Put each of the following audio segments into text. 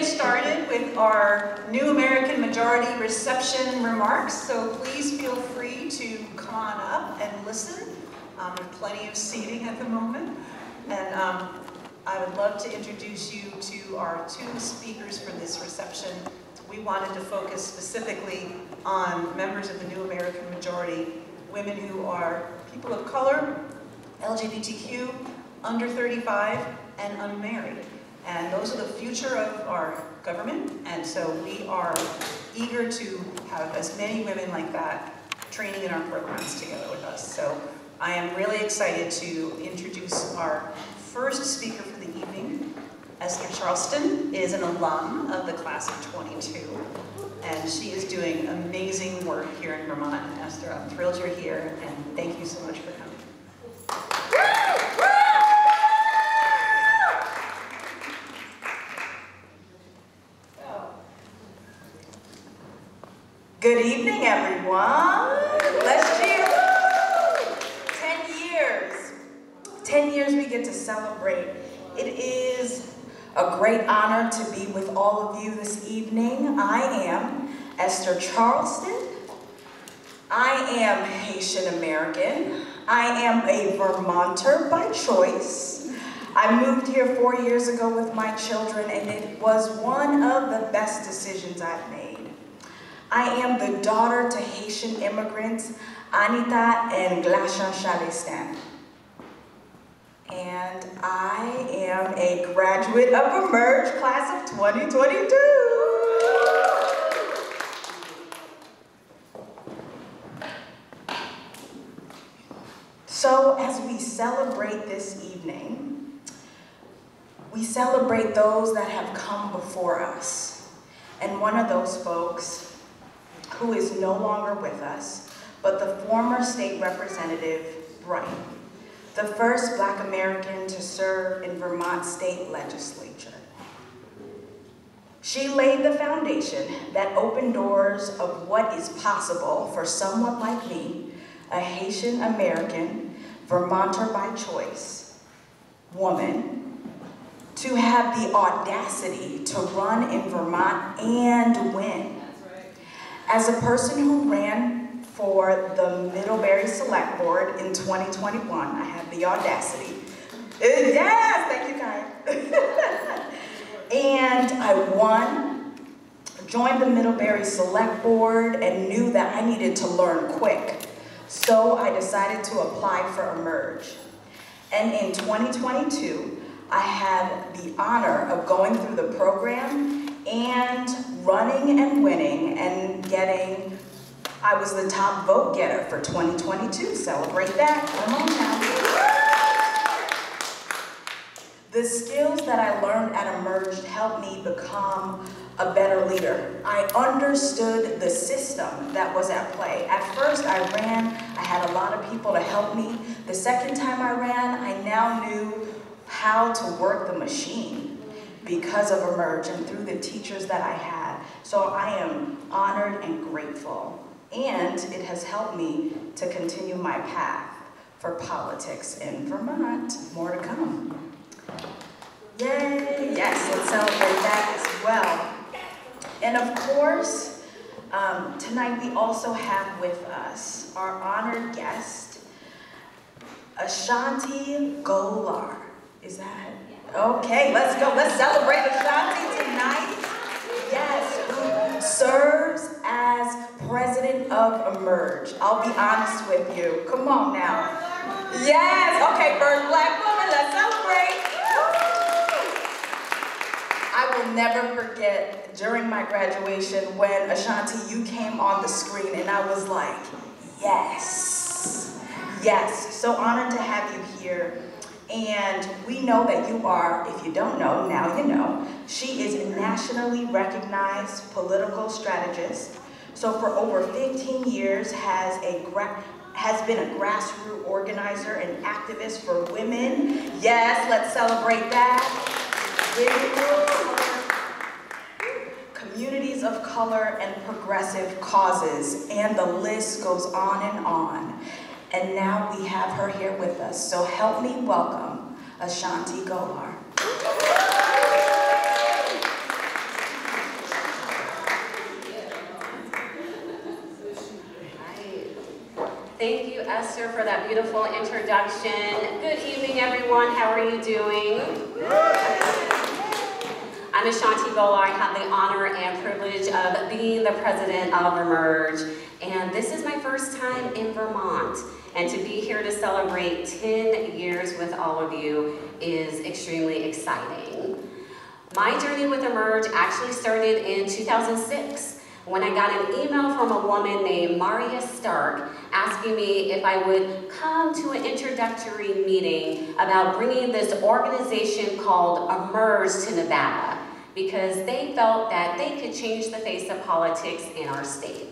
get started with our New American Majority reception remarks, so please feel free to come on up and listen. Um, there's plenty of seating at the moment. And um, I would love to introduce you to our two speakers for this reception. We wanted to focus specifically on members of the New American Majority, women who are people of color, LGBTQ, under 35, and unmarried. And those are the future of our government, and so we are eager to have as many women like that training in our programs together with us. So I am really excited to introduce our first speaker for the evening. Esther Charlestin is an alum of the class of 22, and she is doing amazing work here in Vermont. Esther, I'm thrilled you're here, and thank you so much for coming. Good evening, everyone. Let's cheer. Ten years. Ten years we get to celebrate. It is a great honor to be with all of you this evening. I am Esther Charlestin. I am Haitian American. I am a Vermonter by choice. I moved here four years ago with my children and it was one of the best decisions I've made. I am the daughter to Haitian immigrants, Anita and Glashan Charlestin. And I am a graduate of Emerge class of 2022. So as we celebrate this evening, we celebrate those that have come before us. And one of those folks who is no longer with us, but the former state representative, Bright, the first black American to serve in Vermont state legislature. She laid the foundation that opened doors of what is possible for someone like me, a Haitian American, Vermonter by choice, woman, to have the audacity to run in Vermont and win. As a person who ran for the Middlebury Select Board in 2021, I had the audacity. Uh, yes, thank you, Kai. and I won, joined the Middlebury Select Board, and knew that I needed to learn quick. So I decided to apply for Emerge. And in 2022, I had the honor of going through the program and running and winning and getting, I was the top vote getter for 2022. Celebrate that. The skills that I learned at Emerge helped me become a better leader. I understood the system that was at play. At first I ran, I had a lot of people to help me. The second time I ran, I now knew how to work the machine because of Emerge and through the teachers that I had. So I am honored and grateful. And it has helped me to continue my path for politics in Vermont. More to come. Yay! Yes, let's celebrate that as well. And of course, um, tonight we also have with us our honored guest, Ashanti Gholar. Is that Okay, let's go. Let's celebrate Ashanti tonight. Yes, who serves as president of Emerge. I'll be honest with you. Come on now. Yes, okay, first black woman, let's celebrate. I will never forget during my graduation when Ashanti, you came on the screen and I was like, yes, yes. So honored to have you here. And we know that you are, if you don't know, now you know, she is a nationally recognized political strategist. So for over 15 years has, a has been a grassroots organizer and activist for women. Yes, let's celebrate that. Communities of color and progressive causes, and the list goes on and on. And now we have her here with us. So help me welcome Ashanti Gholar. Thank you, Esther, for that beautiful introduction. Good evening, everyone. How are you doing? I'm Ashanti Gholar. I have the honor and privilege of being the president of Emerge, and this is my first time in Vermont. And to be here to celebrate 10 years with all of you is extremely exciting. My journey with Emerge actually started in 2006 when I got an email from a woman named Maria Stark asking me if I would come to an introductory meeting about bringing this organization called Emerge to Nevada because they felt that they could change the face of politics in our state.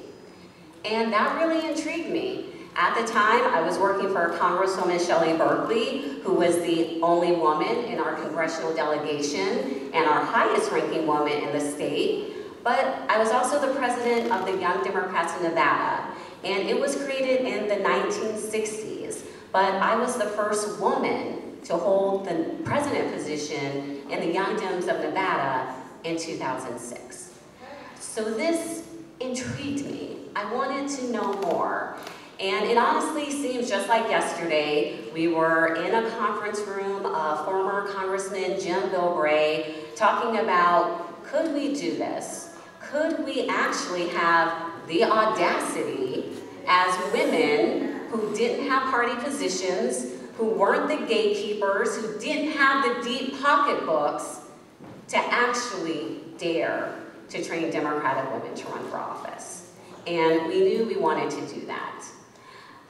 And that really intrigued me. At the time, I was working for Congresswoman Shelley Berkley, who was the only woman in our congressional delegation and our highest ranking woman in the state. But I was also the president of the Young Democrats of Nevada, and it was created in the 1960s. But I was the first woman to hold the president position in the Young Dems of Nevada in 2006. So this intrigued me. I wanted to know more. And it honestly seems just like yesterday, we were in a conference room of former Congressman Jim Bilbray talking about, could we do this? Could we actually have the audacity as women who didn't have party positions, who weren't the gatekeepers, who didn't have the deep pocketbooks, to actually dare to train Democratic women to run for office. And we knew we wanted to do that.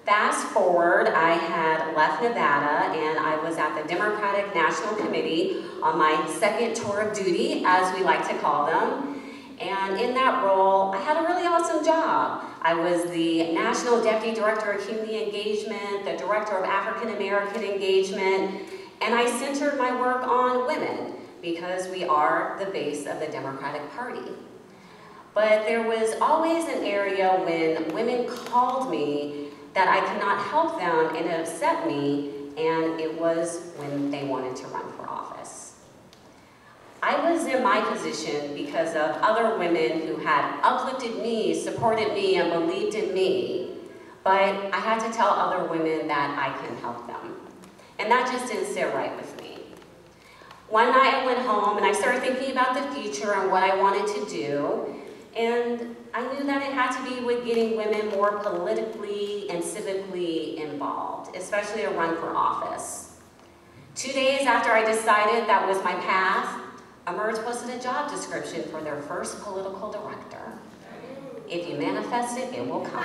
Fast forward, I had left Nevada and I was at the Democratic National Committee on my second tour of duty, as we like to call them. And in that role, I had a really awesome job. I was the National Deputy Director of Community Engagement, the Director of African American Engagement, and I centered my work on women because we are the base of the Democratic Party. But there was always an area when women called me that I could not help them and it upset me, and it was when they wanted to run for office. I was in my position because of other women who had uplifted me, supported me, and believed in me, but I had to tell other women that I can help them. And that just didn't sit right with me. One night I went home and I started thinking about the future and what I wanted to do, and I knew that it had to be with getting women more politically and civically involved, especially a run for office. Two days after I decided that was my path, Emerge posted a job description for their first political director. If you manifest it, it will come.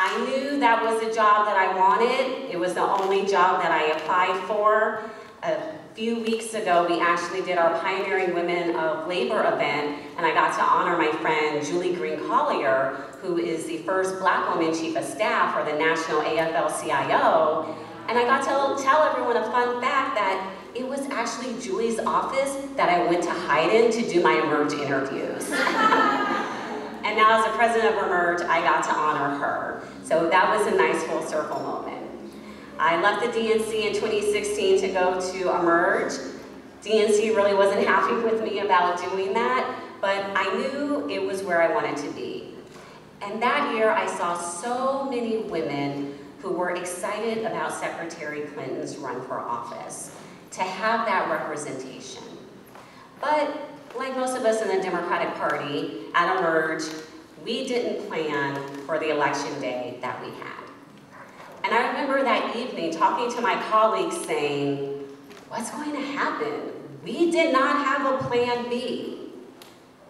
I knew that was the job that I wanted. It was the only job that I applied for. Uh, few weeks ago, we actually did our Pioneering Women of Labor event, and I got to honor my friend Julie Green Collier, who is the first black woman chief of staff for the National AFL-CIO. And I got to tell everyone a fun fact that it was actually Julie's office that I went to hide in to do my Emerge interviews. and now as the president of Emerge, I got to honor her. So that was a nice full circle moment. I left the DNC in 2016 to go to Emerge. DNC really wasn't happy with me about doing that, but I knew it was where I wanted to be. And that year I saw so many women who were excited about Secretary Clinton's run for office, to have that representation. But like most of us in the Democratic Party, at Emerge, we didn't plan for the election day that we had. And I remember that evening talking to my colleagues saying, what's going to happen? We did not have a plan B.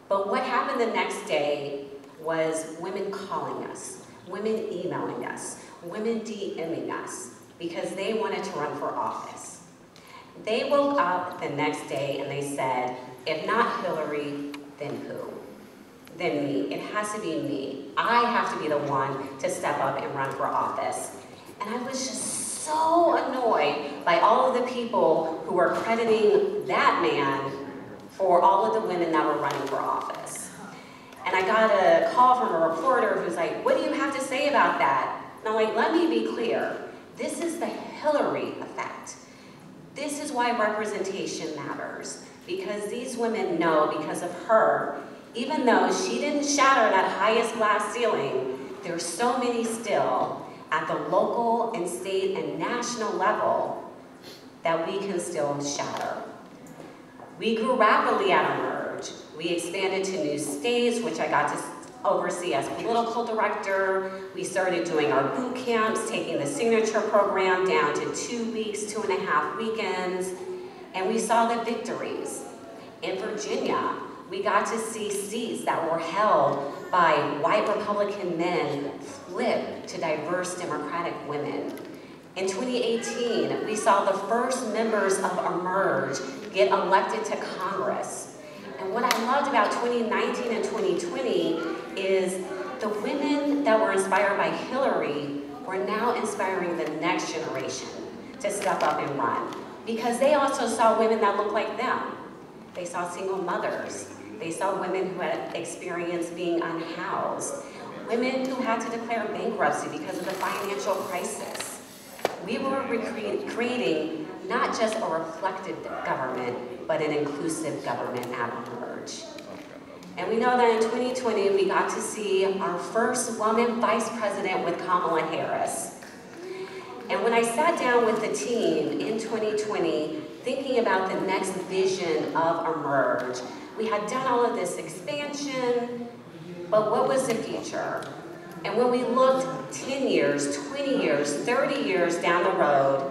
But what happened the next day was women calling us, women emailing us, women DMing us because they wanted to run for office. They woke up the next day and they said, if not Hillary, then who? Then me. It has to be me. I have to be the one to step up and run for office. And I was just so annoyed by all of the people who were crediting that man for all of the women that were running for office. And I got a call from a reporter who's like, what do you have to say about that? And I'm like, let me be clear. This is the Hillary effect. This is why representation matters. Because these women know, because of her, even though she didn't shatter that highest glass ceiling, there's so many still at the local and state and national level that we can still shatter. We grew rapidly at Emerge. We expanded to new states, which I got to oversee as political director. We started doing our boot camps, taking the signature program down to two weeks, two and a half weekends, and we saw the victories. In Virginia, we got to see seats that were held by white Republican men to diverse Democratic women. In 2018, we saw the first members of Emerge get elected to Congress. And what I loved about 2019 and 2020 is the women that were inspired by Hillary were now inspiring the next generation to step up and run. Because they also saw women that looked like them. They saw single mothers. They saw women who had experienced being unhoused. Women who had to declare bankruptcy because of the financial crisis. We were creating not just a reflective government, but an inclusive government at Emerge. And we know that in 2020, we got to see our first woman vice president with Kamala Harris. And when I sat down with the team in 2020, thinking about the next vision of Emerge, we had done all of this expansion, but what was the future? And when we looked 10 years, 20 years, 30 years down the road,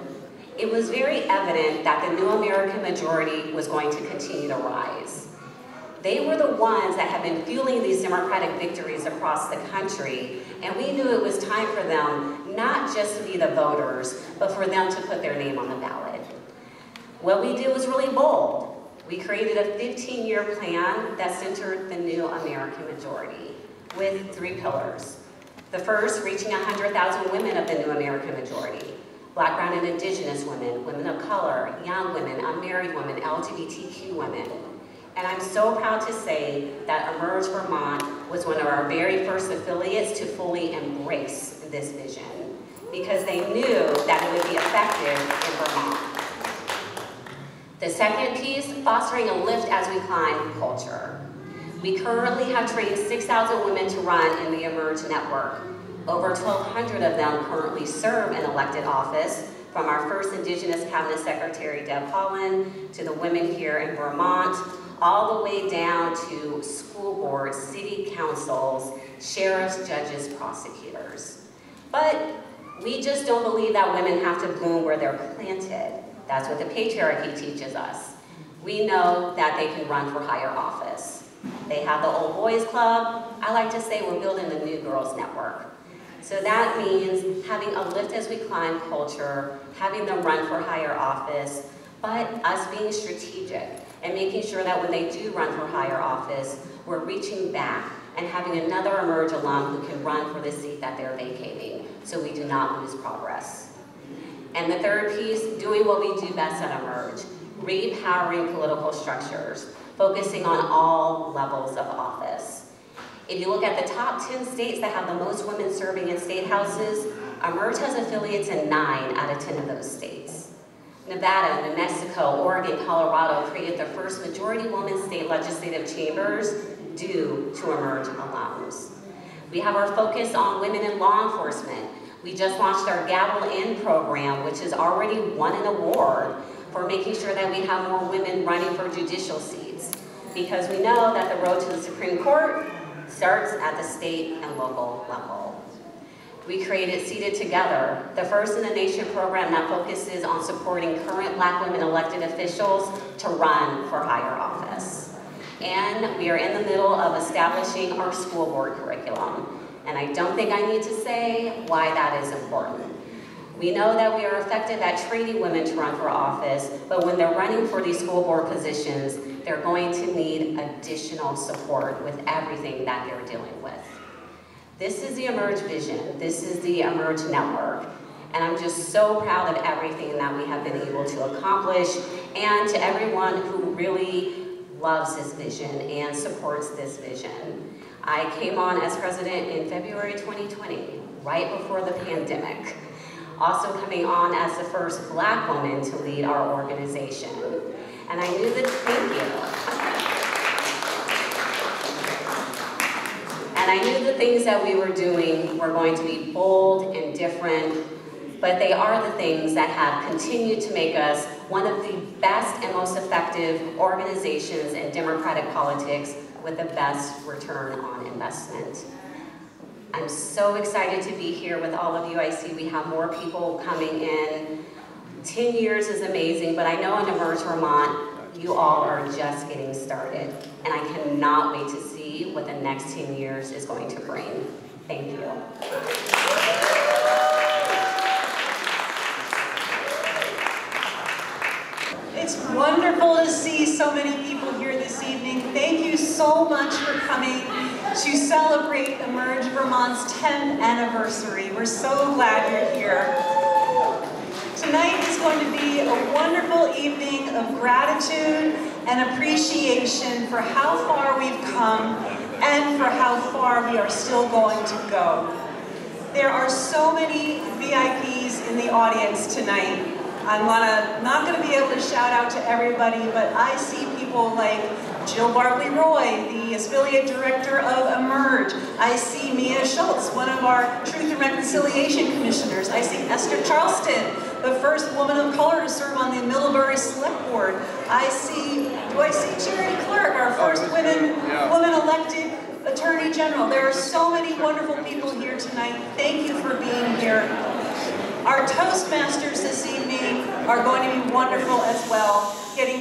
it was very evident that the new American majority was going to continue to rise. They were the ones that had been fueling these Democratic victories across the country, and we knew it was time for them not just to be the voters, but for them to put their name on the ballot. What we did was really bold. We created a 15-year plan that centered the new American majority with three pillars. The first, reaching 100,000 women of the new American majority. Black, brown, and indigenous women, women of color, young women, unmarried women, LGBTQ women. And I'm so proud to say that Emerge Vermont was one of our very first affiliates to fully embrace this vision because they knew that it would be effective in Vermont. The second piece, fostering a lift as we climb culture. We currently have trained 6,000 women to run in the Emerge network. Over 1,200 of them currently serve in elected office, from our first Indigenous Cabinet Secretary, Deb Haaland, to the women here in Vermont, all the way down to school boards, city councils, sheriffs, judges, prosecutors. But we just don't believe that women have to bloom where they're planted. That's what the patriarchy teaches us. We know that they can run for higher office. They have the old boys club. I like to say we're building the new girls network. So that means having a lift as we climb culture, having them run for higher office, but us being strategic and making sure that when they do run for higher office, we're reaching back and having another Emerge alum who can run for the seat that they're vacating so we do not lose progress. And the third piece, doing what we do best at Emerge, repowering political structures, focusing on all levels of office. If you look at the top 10 states that have the most women serving in state houses, Emerge has affiliates in nine out of 10 of those states. Nevada, New Mexico, Oregon, Colorado created the first majority woman state legislative chambers due to Emerge alums. We have our focus on women in law enforcement. We just launched our Gavel In program, which has already won an award for making sure that we have more women running for judicial seats. Because we know that the road to the Supreme Court starts at the state and local level. We created Seated Together, the first in the nation program that focuses on supporting current black women elected officials to run for higher office. And we are in the middle of establishing our school board curriculum. And I don't think I need to say why that is important. We know that we are effective at training women to run for office, but when they're running for these school board positions, they're going to need additional support with everything that they're dealing with. This is the Emerge vision. This is the Emerge network. And I'm just so proud of everything that we have been able to accomplish and to everyone who really loves this vision and supports this vision. I came on as president in February 2020, right before the pandemic also coming on as the first black woman to lead our organization. And I knew that, thank you. And I knew the things that we were doing were going to be bold and different, but they are the things that have continued to make us one of the best and most effective organizations in democratic politics with the best return on investment. I'm so excited to be here with all of you. I see we have more people coming in. 10 years is amazing, but I know in Emerge Vermont, you all are just getting started, and I cannot wait to see what the next 10 years is going to bring. Thank you. It's wonderful to see so many people. Thank you so much for coming to celebrate Emerge Vermont's 10th anniversary. We're so glad you're here. Tonight is going to be a wonderful evening of gratitude and appreciation for how far we've come and for how far we are still going to go. There are so many VIPs in the audience tonight I'm not going to be able to shout out to everybody, but I see people like Jill Bartley Roy, the affiliate director of Emerge. I see Mia Schultz, one of our Truth and Reconciliation commissioners. I see Esther Charlestin, the first woman of color to serve on the Middlebury Select Board. I see, do I see Charity Clark, our first women, woman elected Attorney General. There are so many wonderful people here tonight. Thank you for being here. Our Toastmasters this evening are going to be wonderful as well.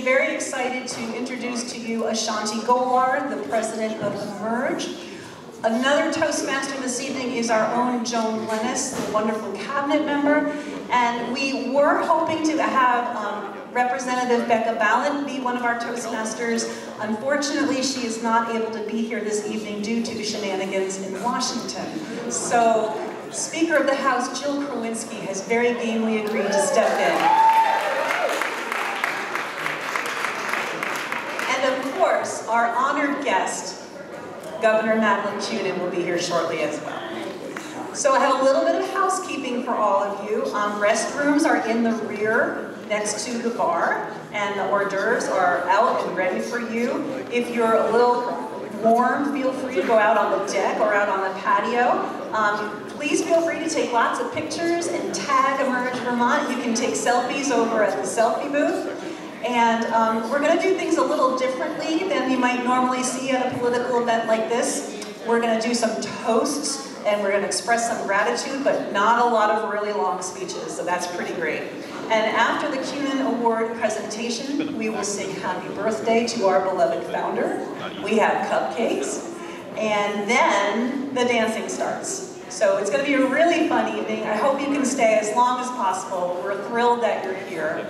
Very excited to introduce to you Ashanti Gholar, the president of Emerge. Another Toastmaster this evening is our own Joan Lenes, the wonderful cabinet member. And we were hoping to have um, Representative Becca Balint be one of our Toastmasters. Unfortunately, she is not able to be here this evening due to shenanigans in Washington. So Speaker of the House Jill Krowinski has very gamely agreed to step in. Our honored guest, Governor Madeleine Kunin, will be here shortly as well. So I have a little bit of housekeeping for all of you. Um, restrooms are in the rear next to the bar, and the hors d'oeuvres are out and ready for you. If you're a little warm, feel free to go out on the deck or out on the patio. Um, please feel free to take lots of pictures and tag Emerge Vermont. You can take selfies over at the selfie booth. And um, we're going to do things a little differently than you might normally see at a political event like this. We're going to do some toasts and we're going to express some gratitude, but not a lot of really long speeches, so that's pretty great. And after the Kunin Award presentation, we will sing happy birthday to our beloved founder. We have cupcakes, and then the dancing starts. So it's going to be a really fun evening. I hope you can stay as long as possible. We're thrilled that you're here.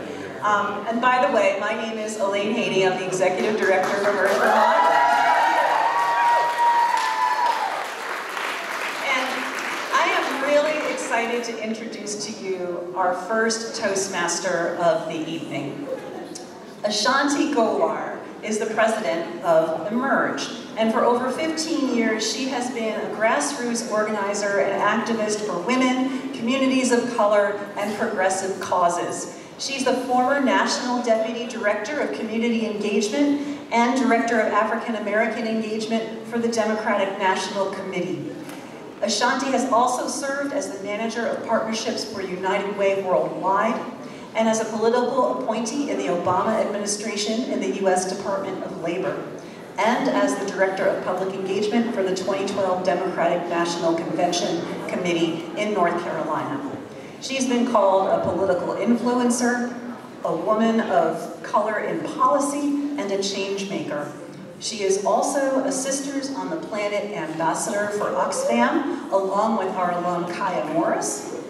Um, and by the way, my name is Elaine Haney. I'm the Executive Director of Emerge Vermont. And I am really excited to introduce to you our first Toastmaster of the evening. Ashanti Gholar is the president of Emerge. And for over 15 years, she has been a grassroots organizer and activist for women, communities of color, and progressive causes. She's the former National Deputy Director of Community Engagement and Director of African American Engagement for the Democratic National Committee. Ashanti has also served as the Manager of Partnerships for United Way Worldwide and as a political appointee in the Obama administration in the U.S. Department of Labor and as the Director of Public Engagement for the 2012 Democratic National Convention Committee in North Carolina. She's been called a political influencer, a woman of color in policy, and a change maker. She is also a Sisters on the Planet ambassador for Oxfam, along with our alum Kiah Morris.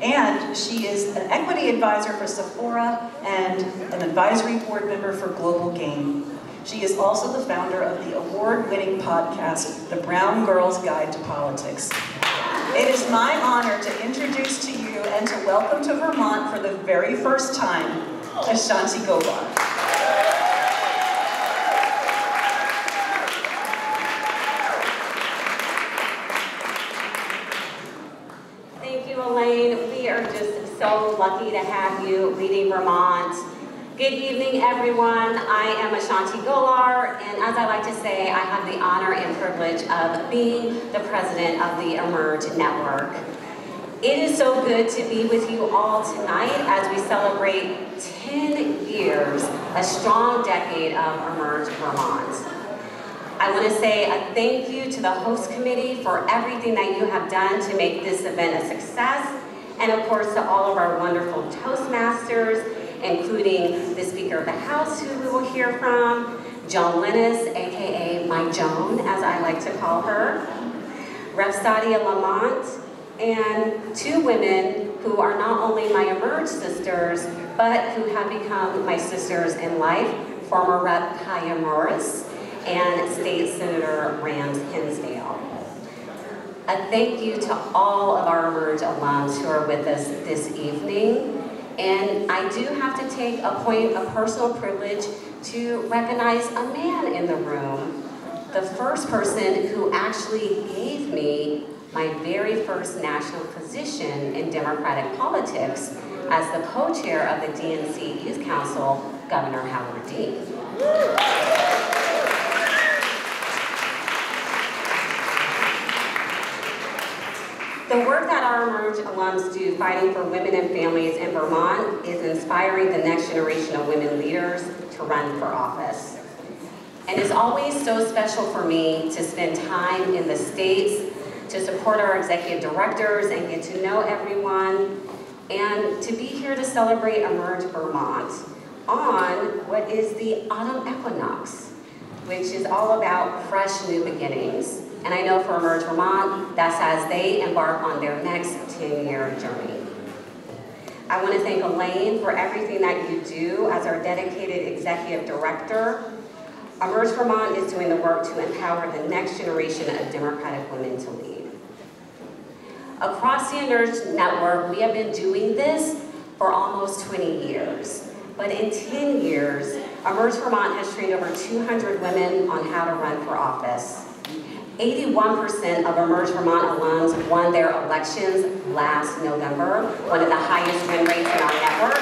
And she is an equity advisor for Sephora and an advisory board member for Global Gain. She is also the founder of the award-winning podcast, The Brown Girl's Guide to Politics. It is my honor to introduce to you and to welcome to Vermont for the very first time, Ashanti Gholar. Thank you, Elaine. We are just so lucky to have you leading Vermont Good evening, everyone. I am Ashanti Gholar, and as I like to say, I have the honor and privilege of being the president of the Emerge Network. It is so good to be with you all tonight as we celebrate 10 years, a strong decade of Emerge Vermont. I want to say a thank you to the host committee for everything that you have done to make this event a success, and of course to all of our wonderful Toastmasters, including the Speaker of the House, who we will hear from, Joan Lenes, aka my Joan, as I like to call her, Rev Sadia Lamont, and two women who are not only my Emerge sisters, but who have become my sisters in life, former Rep. Kiah Morris and State Senator Ram Hinsdale. A thank you to all of our Emerge alums who are with us this evening. And I do have to take a point of personal privilege to recognize a man in the room, the first person who actually gave me my very first national position in Democratic politics as the co-chair of the DNC Youth Council, Governor Howard Dean. The work that our Emerge alums do fighting for women and families in Vermont is inspiring the next generation of women leaders to run for office. And it's always so special for me to spend time in the States to support our executive directors and get to know everyone, and to be here to celebrate Emerge Vermont on what is the autumn equinox, which is all about fresh new beginnings. And I know for Emerge Vermont, that's as they embark on their next 10-year journey. I want to thank Elaine for everything that you do as our dedicated executive director. Emerge Vermont is doing the work to empower the next generation of Democratic women to lead. Across the Emerge Network, we have been doing this for almost 20 years. But in 10 years, Emerge Vermont has trained over 200 women on how to run for office. 81% of Emerge Vermont alums won their elections last November, one of the highest win rates in our network.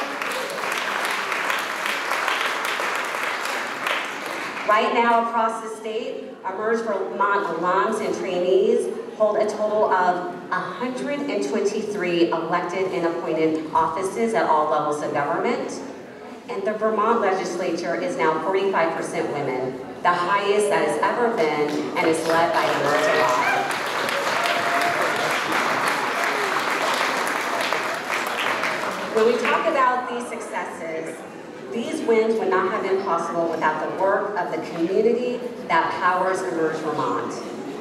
Right now across the state, Emerge Vermont alums and trainees hold a total of 123 elected and appointed offices at all levels of government. And the Vermont legislature is now 45% women, the highest that has ever been, and is led by Emerge Alive. When we talk about these successes, these wins would not have been possible without the work of the community that powers Emerge Vermont.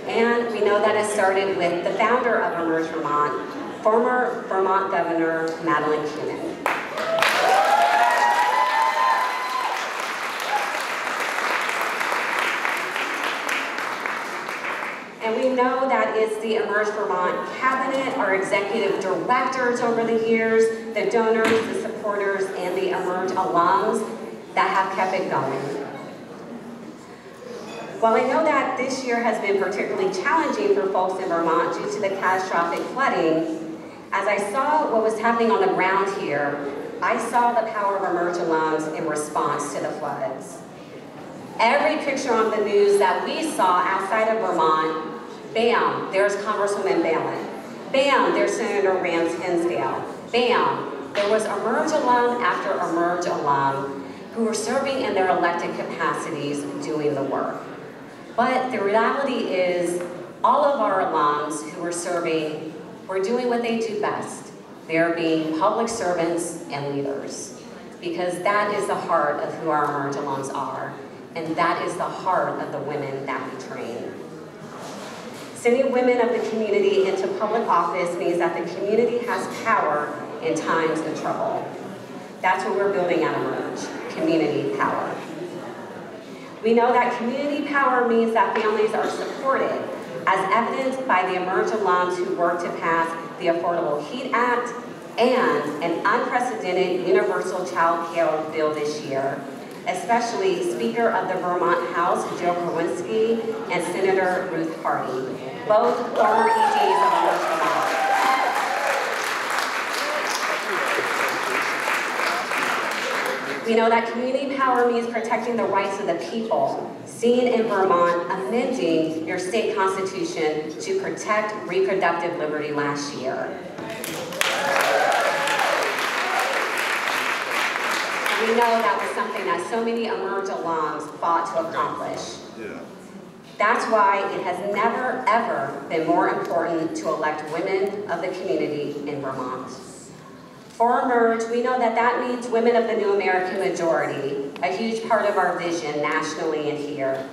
And we know that it started with the founder of Emerge Vermont, former Vermont Governor Madeleine Kunin. And we know that it's the Emerge Vermont Cabinet, our executive directors over the years, the donors, the supporters, and the Emerge alums that have kept it going. While I know that this year has been particularly challenging for folks in Vermont due to the catastrophic flooding, as I saw what was happening on the ground here, I saw the power of Emerge alums in response to the floods. Every picture on the news that we saw outside of Vermont Bam, there's Congresswoman Balint. Bam, there's Senator Ram Hinsdale. Bam, there was Emerge alum after Emerge alum who were serving in their elected capacities doing the work. But the reality is all of our alums who are serving were doing what they do best. They're being public servants and leaders. Because that is the heart of who our Emerge alums are. And that is the heart of the women that we train. Sending women of the community into public office means that the community has power in times of trouble. That's what we're building at Emerge, community power. We know that community power means that families are supported, as evidenced by the Emerge alums who worked to pass the Affordable Heat Act and an unprecedented universal child care bill this year, especially Speaker of the Vermont House, Joe Krowinski, and Senator Ruth Hardy, both former EDs of Emerge Vermont. We know that community power means protecting the rights of the people, seen in Vermont amending your state constitution to protect reproductive liberty last year. We know that was something that so many Emerge alums fought to accomplish. Yeah. That's why it has never, ever been more important to elect women of the community in Vermont. For Emerge, we know that that means women of the new American majority, a huge part of our vision nationally and here.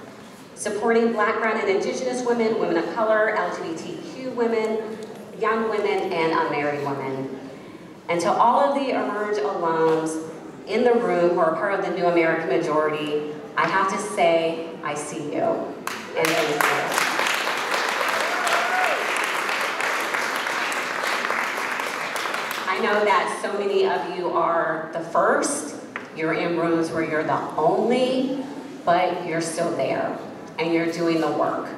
Supporting black, brown, and indigenous women, women of color, LGBTQ women, young women, and unmarried women. And to all of the Emerge alums in the room who are part of the new American majority, I have to say, I see you. And thank you. I know that so many of you are the first, you're in rooms where you're the only, but you're still there, and you're doing the work.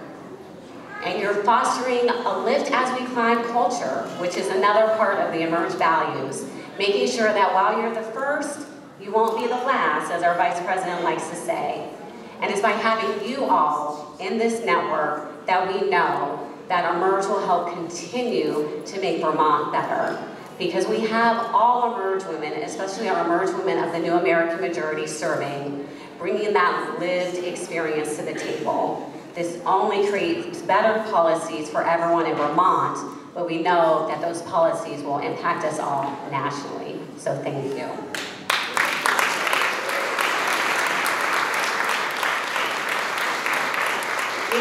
And you're fostering a lift as we climb culture, which is another part of the Emerge values, making sure that while you're the first, you won't be the last, as our Vice President likes to say. And it's by having you all in this network that we know that Emerge will help continue to make Vermont better. Because we have all Emerge women, especially our Emerge women of the New American Majority serving, bringing that lived experience to the table. This only creates better policies for everyone in Vermont, but we know that those policies will impact us all nationally. So thank you.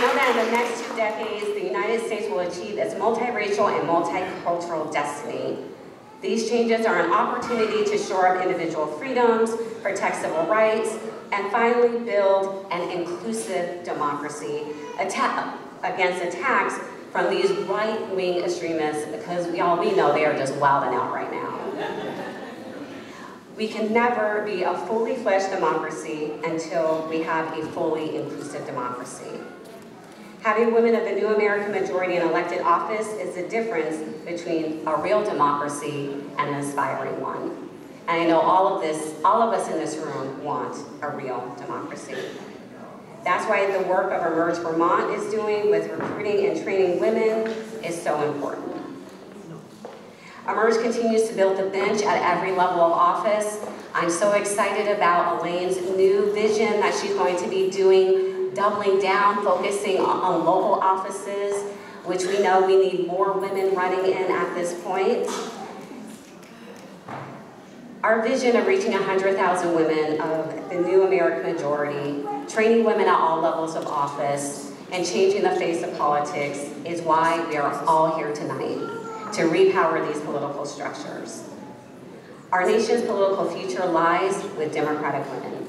Know that in the next two decades, the United States will achieve its multiracial and multicultural destiny. These changes are an opportunity to shore up individual freedoms, protect civil rights, and finally build an inclusive democracy attack against attacks from these right-wing extremists because we all we know they are just wilding out right now. We can never be a fully fledged democracy until we have a fully inclusive democracy. Having women of the new American majority in elected office is the difference between a real democracy and an aspiring one. And I know all of this, all of us in this room want a real democracy. That's why the work of Emerge Vermont is doing with recruiting and training women is so important. Emerge continues to build the bench at every level of office. I'm so excited about Elaine's new vision that she's going to be doing doubling down, focusing on, local offices, which we know we need more women running in at this point. Our vision of reaching 100,000 women of the new American majority, training women at all levels of office, and changing the face of politics is why we are all here tonight, to repower these political structures. Our nation's political future lies with Democratic women.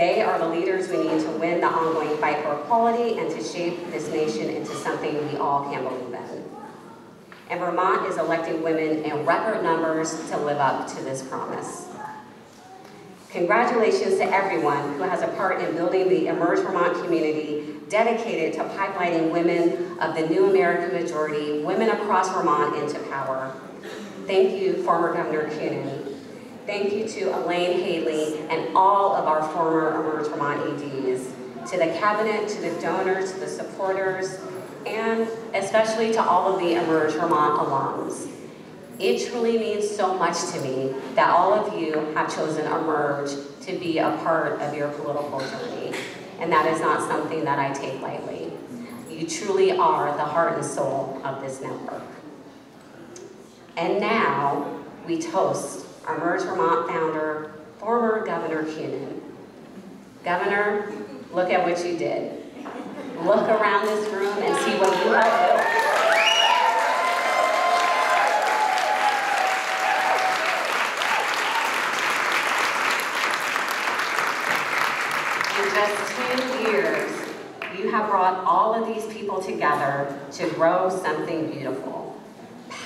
They are the leaders we need to win the ongoing fight for equality and to shape this nation into something we all can believe in. And Vermont is electing women in record numbers to live up to this promise. Congratulations to everyone who has a part in building the Emerge Vermont community dedicated to pipelining women of the new American majority, women across Vermont into power. Thank you, former Governor Kunin. Thank you to Elaine Haney and all of our former Emerge Vermont EDs, to the cabinet, to the donors, to the supporters, and especially to all of the Emerge Vermont alums. It truly means so much to me that all of you have chosen Emerge to be a part of your political journey. And that is not something that I take lightly. You truly are the heart and soul of this network. And now we toast our Vermont founder, former Governor Kunin. Governor, look at what you did. Look around this room and see what you have built. In just two years, you have brought all of these people together to grow something beautiful.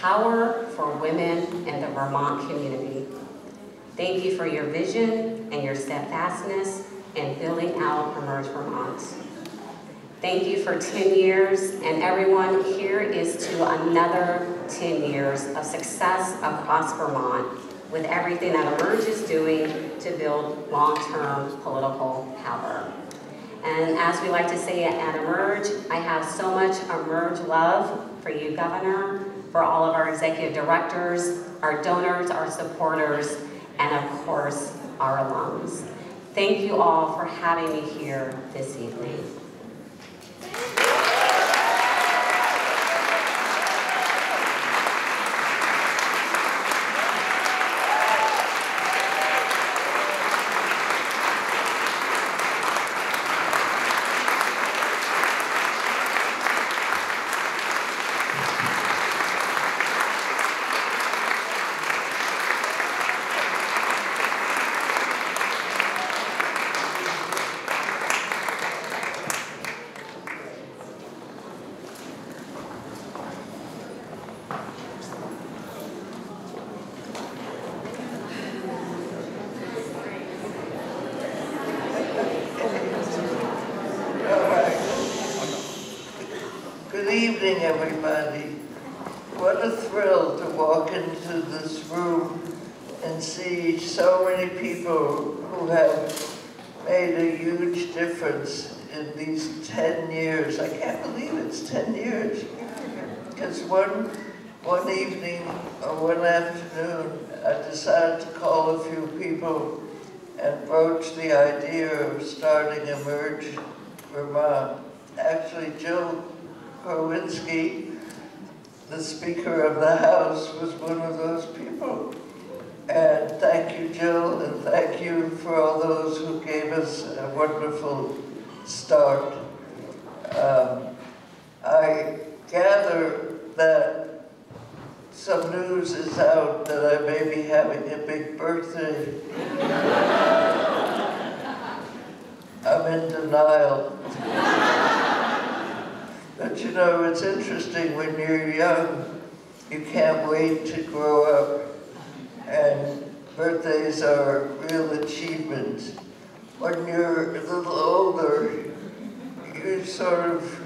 Power for women in the Vermont community. Thank you for your vision and your steadfastness in building out Emerge Vermont. Thank you for 10 years, and everyone, here is to another 10 years of success across Vermont with everything that Emerge is doing to build long-term political power. And as we like to say at Emerge, I have so much Emerge love for you, Governor, for all of our executive directors, our donors, our supporters, and of course, our alums. Thank you all for having me here this evening. All right. Good evening, everybody. What a thrill to walk into this room and see so many people who have made a huge difference in these 10 years. I can't believe it's 10 years. Because one, one evening or one afternoon, I decided to call a few people and broach the idea of starting Emerge Vermont. Actually, Jill Krowinski, the Speaker of the House, was one of those people. And thank you, Jill, and thank you for all those who gave us a wonderful start. Um, I gather that some news is out that I may be having a big birthday. I'm in denial. But you know, it's interesting when you're young, you can't wait to grow up. And birthdays are real achievement. When you're a little older, you sort of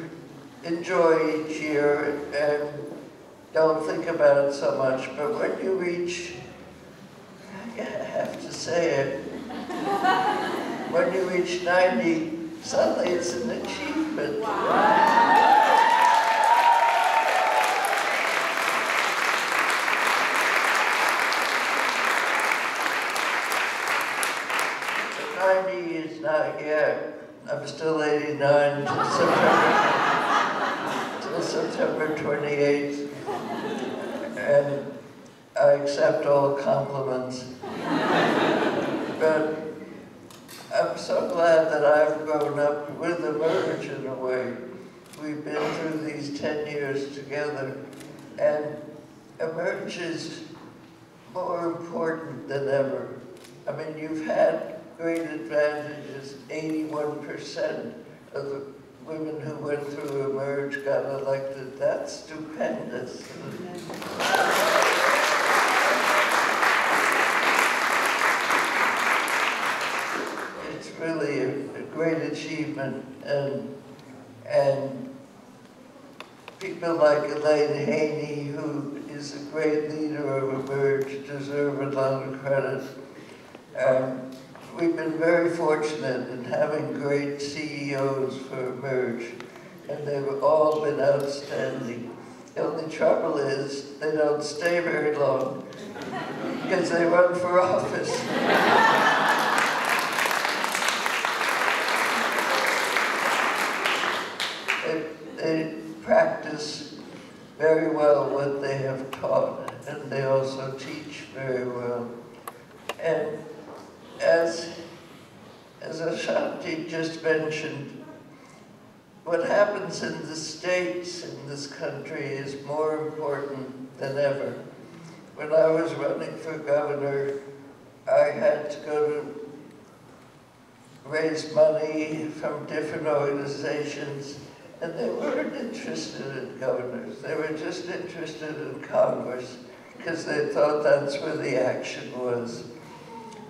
enjoy each year and don't think about it so much. But when you reach, I have to say it, when you reach 90, suddenly it's an achievement. But 90 is not yet. I'm still 89 till September, till September 28th. And I accept all compliments. But I'm so glad that I've grown up with the Emerge in a way. We've been through these 10 years together, and Emerge is more important than ever. I mean, you've had great advantages. 81% of the women who went through Emerge got elected. That's stupendous. It's really a, a great achievement, and and people like Elaine Haney, who is a great leader of Emerge, deserve a lot of credit. Um, we've been very fortunate in having great CEOs for Emerge, and they've all been outstanding. The only trouble is they don't stay very long because they run for office. They, they practice very well what they have taught, and they also teach very well. And as, as Ashanti just mentioned, what happens in the states in this country is more important than ever. When I was running for governor, I had to go to raise money from different organizations, and they weren't interested in governors. They were just interested in Congress, because they thought that's where the action was.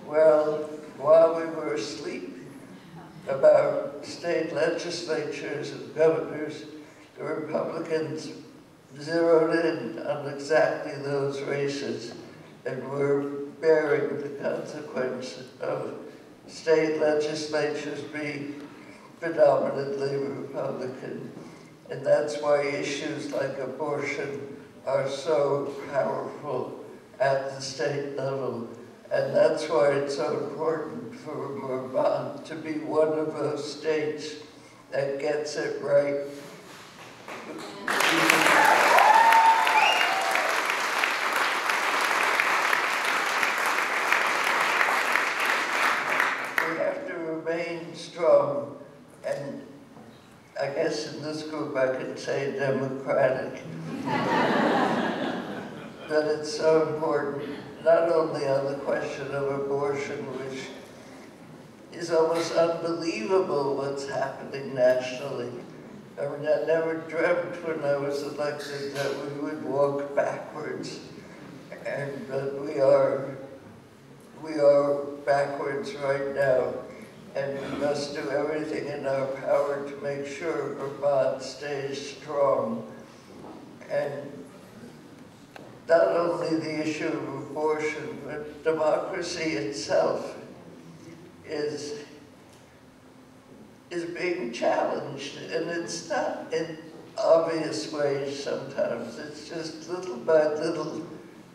Well, while we were asleep about state legislatures and governors, the Republicans zeroed in on exactly those races and were bearing the consequence of state legislatures being predominantly Republican. And that's why issues like abortion are so powerful at the state level. And that's why it's so important for Vermont to be one of those states that gets it right. We have to remain strong and I guess in this group I can say democratic. but it's so important, not only on the question of abortion, which is almost unbelievable what's happening nationally. I mean, I never dreamt when I was elected that we would walk backwards. And but we are, we are backwards right now. And we must do everything in our power to make sure Vermont stays strong. And not only the issue of abortion, but democracy itself is, is being challenged. And it's not in obvious ways sometimes. It's just little by little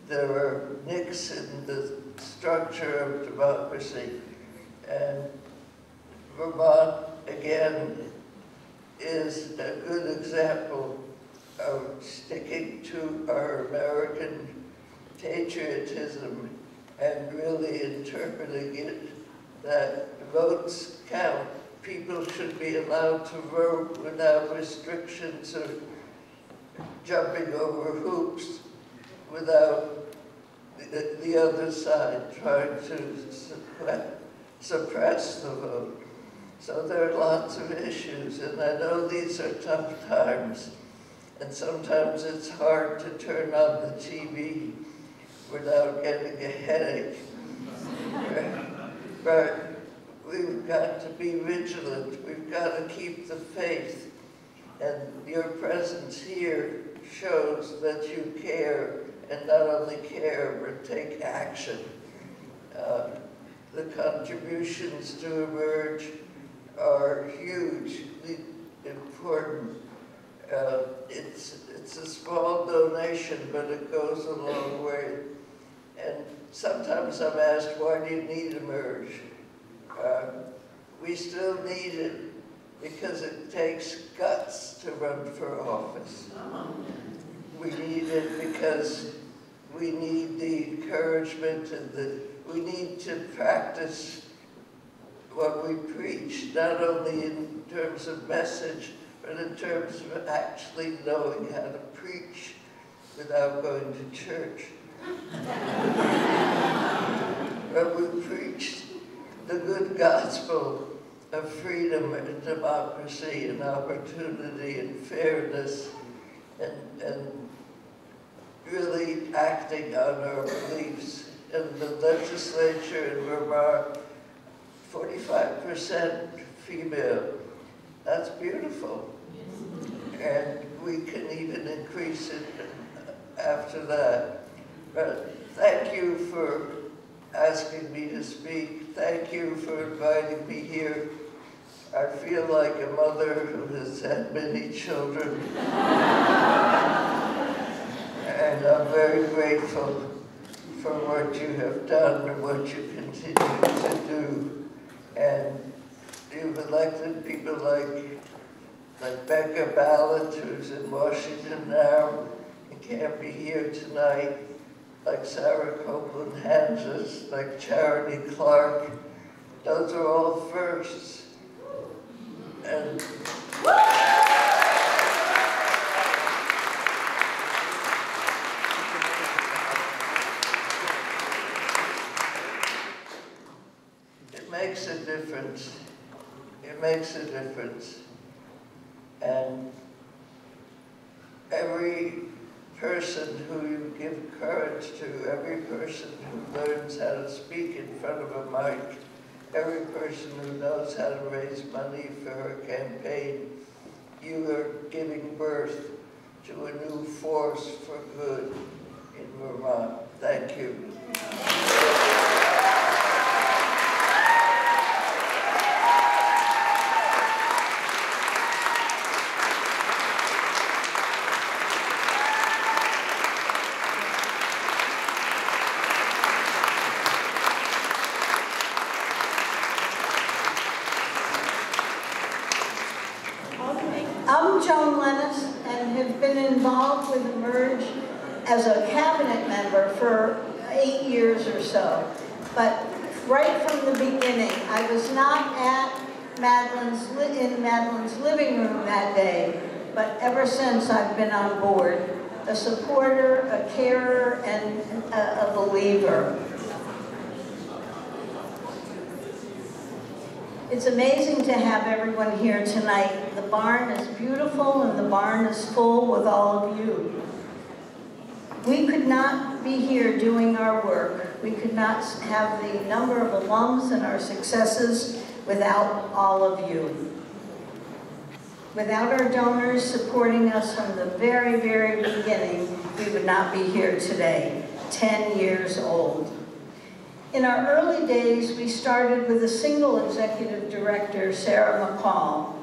there are nicks in the structure of democracy. And Vermont, again, is a good example of sticking to our American patriotism and really interpreting it that votes count. People should be allowed to vote without restrictions or jumping over hoops without the, the other side trying to suppress the vote. So there are lots of issues, and I know these are tough times, and sometimes it's hard to turn on the TV without getting a headache. but we've got to be vigilant. We've got to keep the faith. And your presence here shows that you care, and not only care, but take action. Uh, the contributions to emerge are hugely important. Uh, it's, it's a small donation, but it goes a long way. And sometimes I'm asked, why do you need Emerge? Uh, we still need it because it takes guts to run for office. We need it because we need the encouragement and the, we need to practice what we preach, not only in terms of message, but in terms of actually knowing how to preach without going to church. but we preach the good gospel of freedom and democracy and opportunity and fairness and, and really acting on our beliefs. And the legislature in Vermont 45% female. That's beautiful. And we can even increase it after that. But thank you for asking me to speak. Thank you for inviting me here. I feel like a mother who has had many children. and I'm very grateful for what you have done and what you continue to do. And you've elected people like, like Becca Balint, who's in Washington now and can't be here tonight, like Sarah Copeland Hanzas, like Charity Clark. Those are all firsts. And makes a difference. It makes a difference. And every person who you give courage to, every person who learns how to speak in front of a mic, every person who knows how to raise money for a campaign, you are giving birth to a new force for good in Vermont. Thank you. as a cabinet member for eight years or so. But right from the beginning, I was not at Madeleine's, in Madeleine's living room that day, but ever since I've been on board, a supporter, a carer, and a, a believer. It's amazing to have everyone here tonight. The barn is beautiful and the barn is full with all of you. We could not be here doing our work. We could not have the number of alums and our successes without all of you. Without our donors supporting us from the very, very beginning, we would not be here today, 10 years old. In our early days, we started with a single executive director, Sarah McCall,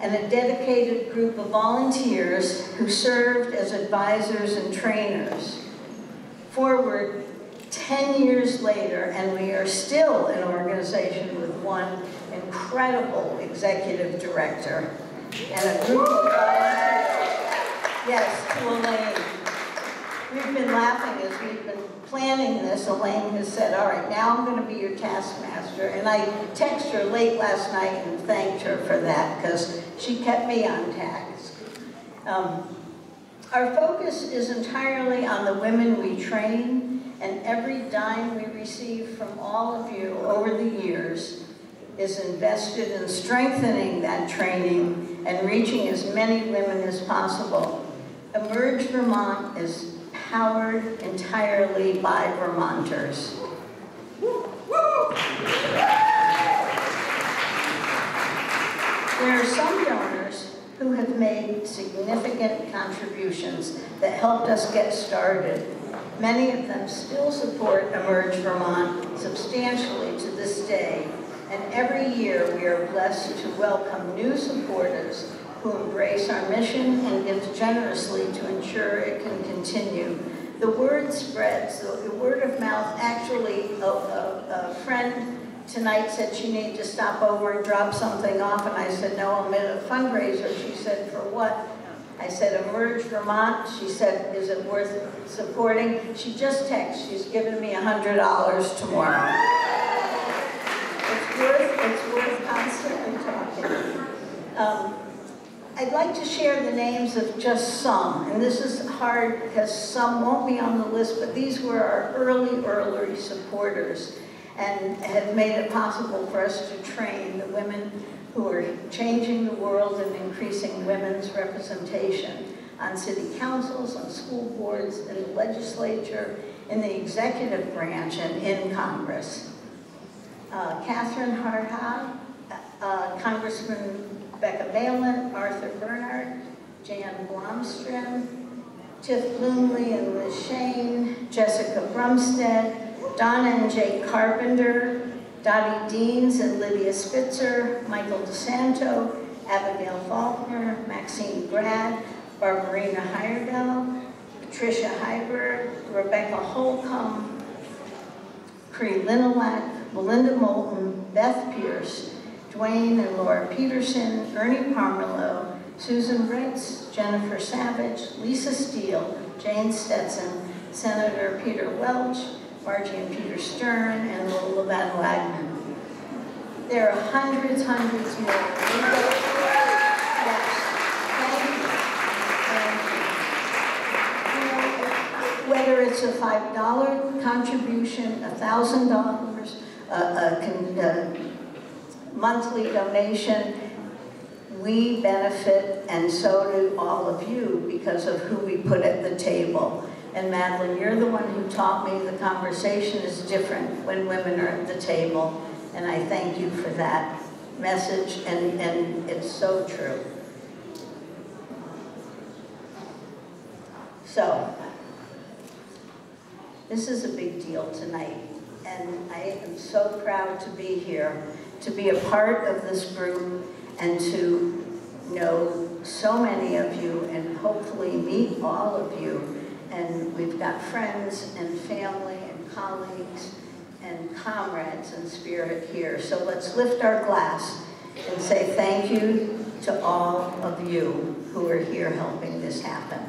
and a dedicated group of volunteers who served as advisors and trainers. Forward 10 years later, and we are still an organization with one incredible executive director and a group of. Yes, to Elaine. We've been laughing as we've been planning this. Elaine has said, all right, now I'm going to be your taskmaster. And I texted her late last night and thanked her for that because she kept me on task. Um, our focus is entirely on the women we train, and every dime we receive from all of you over the years is invested in strengthening that training and reaching as many women as possible. Emerge Vermont is powered entirely by Vermonters. There are some donors who have made significant contributions that helped us get started. Many of them still support Emerge Vermont substantially to this day, and every year we are blessed to welcome new supporters who embrace our mission and give generously to ensure it can continue. The word spreads, the word of mouth, actually, a, a, a friend tonight said she needed to stop over and drop something off, and I said, no, I'm at a fundraiser. She said, for what? I said, Emerge Vermont. She said, is it worth supporting? She just texted, she's giving me $100 tomorrow. It's worth, it's worth constantly talking. Um, I'd like to share the names of just some, and this is hard because some won't be on the list, but these were our early, early supporters and have made it possible for us to train the women who are changing the world and increasing women's representation on city councils, on school boards, in the legislature, in the executive branch, and in Congress. Uh, Catherine Hartog, uh, Congressman Becca Balint, Arthur Bernard, Jan Blomstrom, Tiff Bloomley and Liz Shane, Jessica Brumstead, Donna and Jake Carpenter, Dottie Deans and Lydia Spitzer, Michael DeSanto, Abigail Faulkner, Maxine Grad, Barbarina Heyerdahl, Patricia Heiberg, Rebecca Holcomb, Cree Linalak, Melinda Moulton, Beth Pierce, Dwayne and Laura Peterson, Ernie Pomerleau, Susan Ritz, Jennifer Savage, Lisa Steele, Jane Stetson, Senator Peter Welch, Margie and Peter Stern, and Van Wagner. There are hundreds, hundreds more. Whether it's a $5 contribution, $1,000, a, a, a monthly donation, we benefit and so do all of you because of who we put at the table. And Madeleine, you're the one who taught me the conversation is different when women are at the table. And I thank you for that message, and, and it's so true. So, this is a big deal tonight, and I am so proud to be here, to be a part of this group, and to know so many of you, and hopefully meet all of you and we've got friends and family and colleagues and comrades in spirit here. So let's lift our glass and say thank you to all of you who are here helping this happen.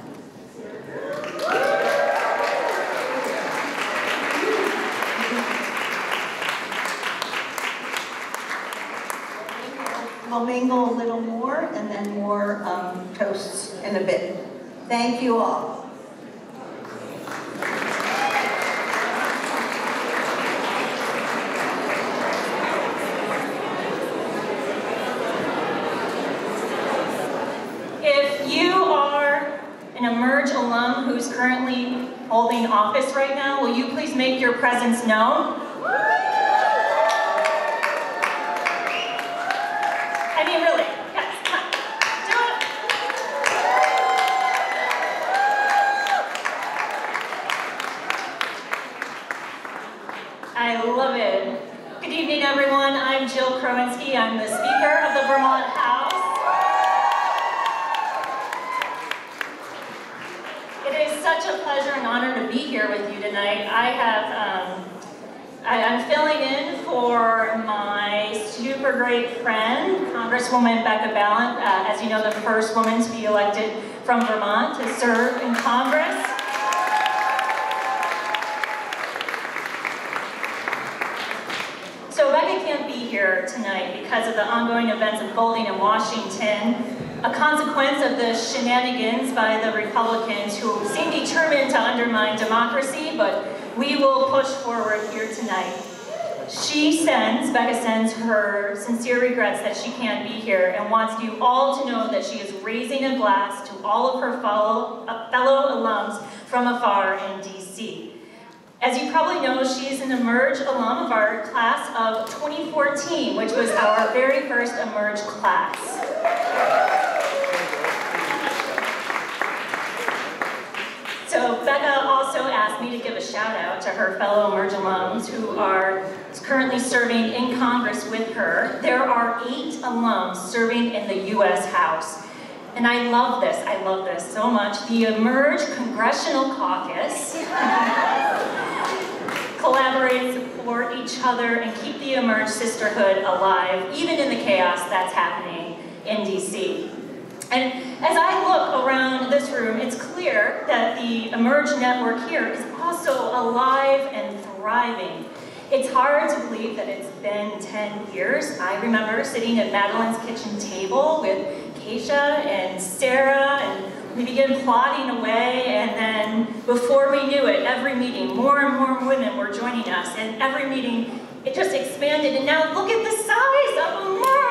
I'll mingle a little more and then more um, toasts in a bit. Thank you all. If you are an Emerge alum who's currently holding office right now, will you please make your presence known? I mean, really, guys, come on, do it. I love it. Good evening, everyone. I'm Jill Krowinski. I'm the Speaker of the Vermont House. It is such a pleasure and honor to be here with you tonight. I have, um, I, am filling in for my super great friend, Congresswoman Becca Balint. Uh, as you know, the first woman to be elected from Vermont to serve in Congress. So Becca can't be here tonight because of the ongoing events unfolding in Washington, a consequence of the shenanigans by the Republicans who seem determined to undermine democracy, but we will push forward here tonight. She sends, Becca sends her sincere regrets that she can't be here and wants you all to know that she is raising a glass to all of her fellow, uh, fellow alums from afar in DC. As you probably know, she is an Emerge alum of our class of 2014, which was our very first Emerge class. So Becca also asked me to give a shout out to her fellow Emerge alums who are currently serving in Congress with her. There are eight alums serving in the U.S. House. And I love this, I love this so much. The Emerge Congressional Caucus collaborate, support each other, and keep the Emerge sisterhood alive, even in the chaos that's happening in DC. And as I look around this room, it's clear that the Emerge network here is also alive and thriving. It's hard to believe that it's been 10 years. I remember sitting at Madeleine's kitchen table with Kesha and Sarah, and we began plotting away, and then before we knew it, every meeting, more and more women were joining us, and every meeting, it just expanded, and now look at the size of Emerge!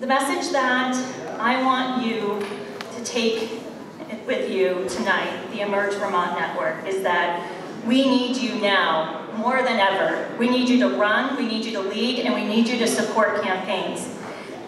The message that I want you take with you tonight, the Emerge Vermont Network, is that we need you now, more than ever. We need you to run, we need you to lead, and we need you to support campaigns.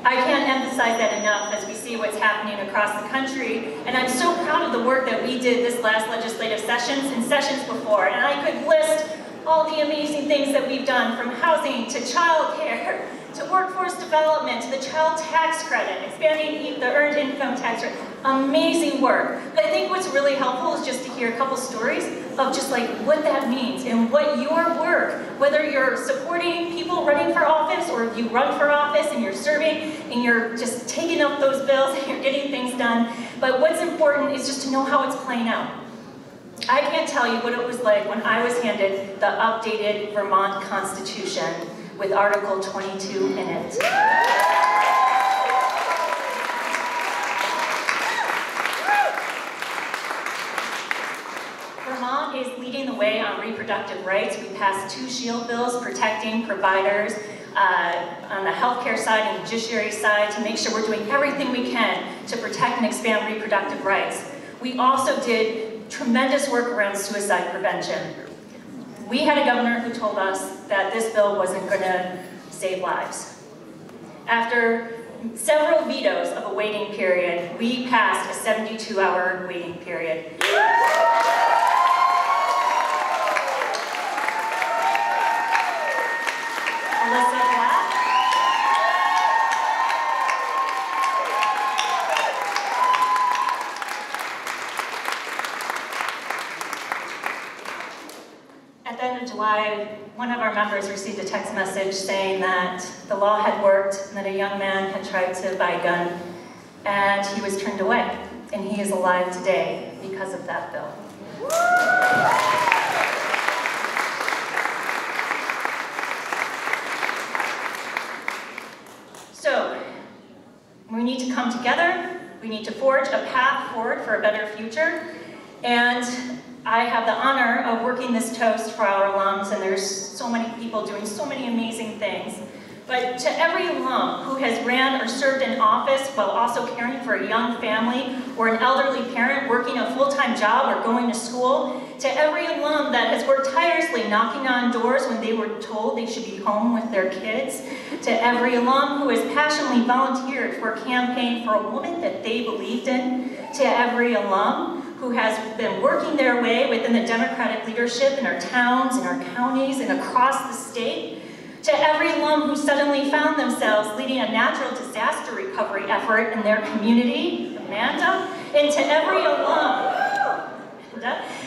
I can't emphasize that enough as we see what's happening across the country, and I'm so proud of the work that we did this last legislative sessions and sessions before, and I could list all the amazing things that we've done from housing to childcare to workforce development, to the child tax credit, expanding the earned income tax rate. Amazing work. But I think what's really helpful is just to hear a couple stories of just like what that means and what your work, whether you're supporting people running for office or if you run for office and you're serving and you're just taking up those bills and you're getting things done. But what's important is just to know how it's playing out. I can't tell you what it was like when I was handed the updated Vermont Constitution with Article 22 in it. Vermont is leading the way on reproductive rights. We passed two shield bills protecting providers uh, on the healthcare side and judiciary side to make sure we're doing everything we can to protect and expand reproductive rights. We also did tremendous work around suicide prevention. We had a governor who told us that this bill wasn't going to save lives. After several vetoes of a waiting period, we passed a 72-hour waiting period. our members received a text message saying that the law had worked and that a young man had tried to buy a gun and he was turned away. And he is alive today because of that bill. So, we need to come together, we need to forge a path forward for a better future, and I have the honor of working this toast for our alums, and there's so many people doing so many amazing things. But to every alum who has ran or served in office while also caring for a young family or an elderly parent working a full-time job or going to school, to every alum that has worked tirelessly knocking on doors when they were told they should be home with their kids, to every alum who has passionately volunteered for a campaign for a woman that they believed in, to every alum who has been working their way within the Democratic leadership in our towns, in our counties, and across the state, to every alum who suddenly found themselves leading a natural disaster recovery effort in their community, Amanda, and to every alum,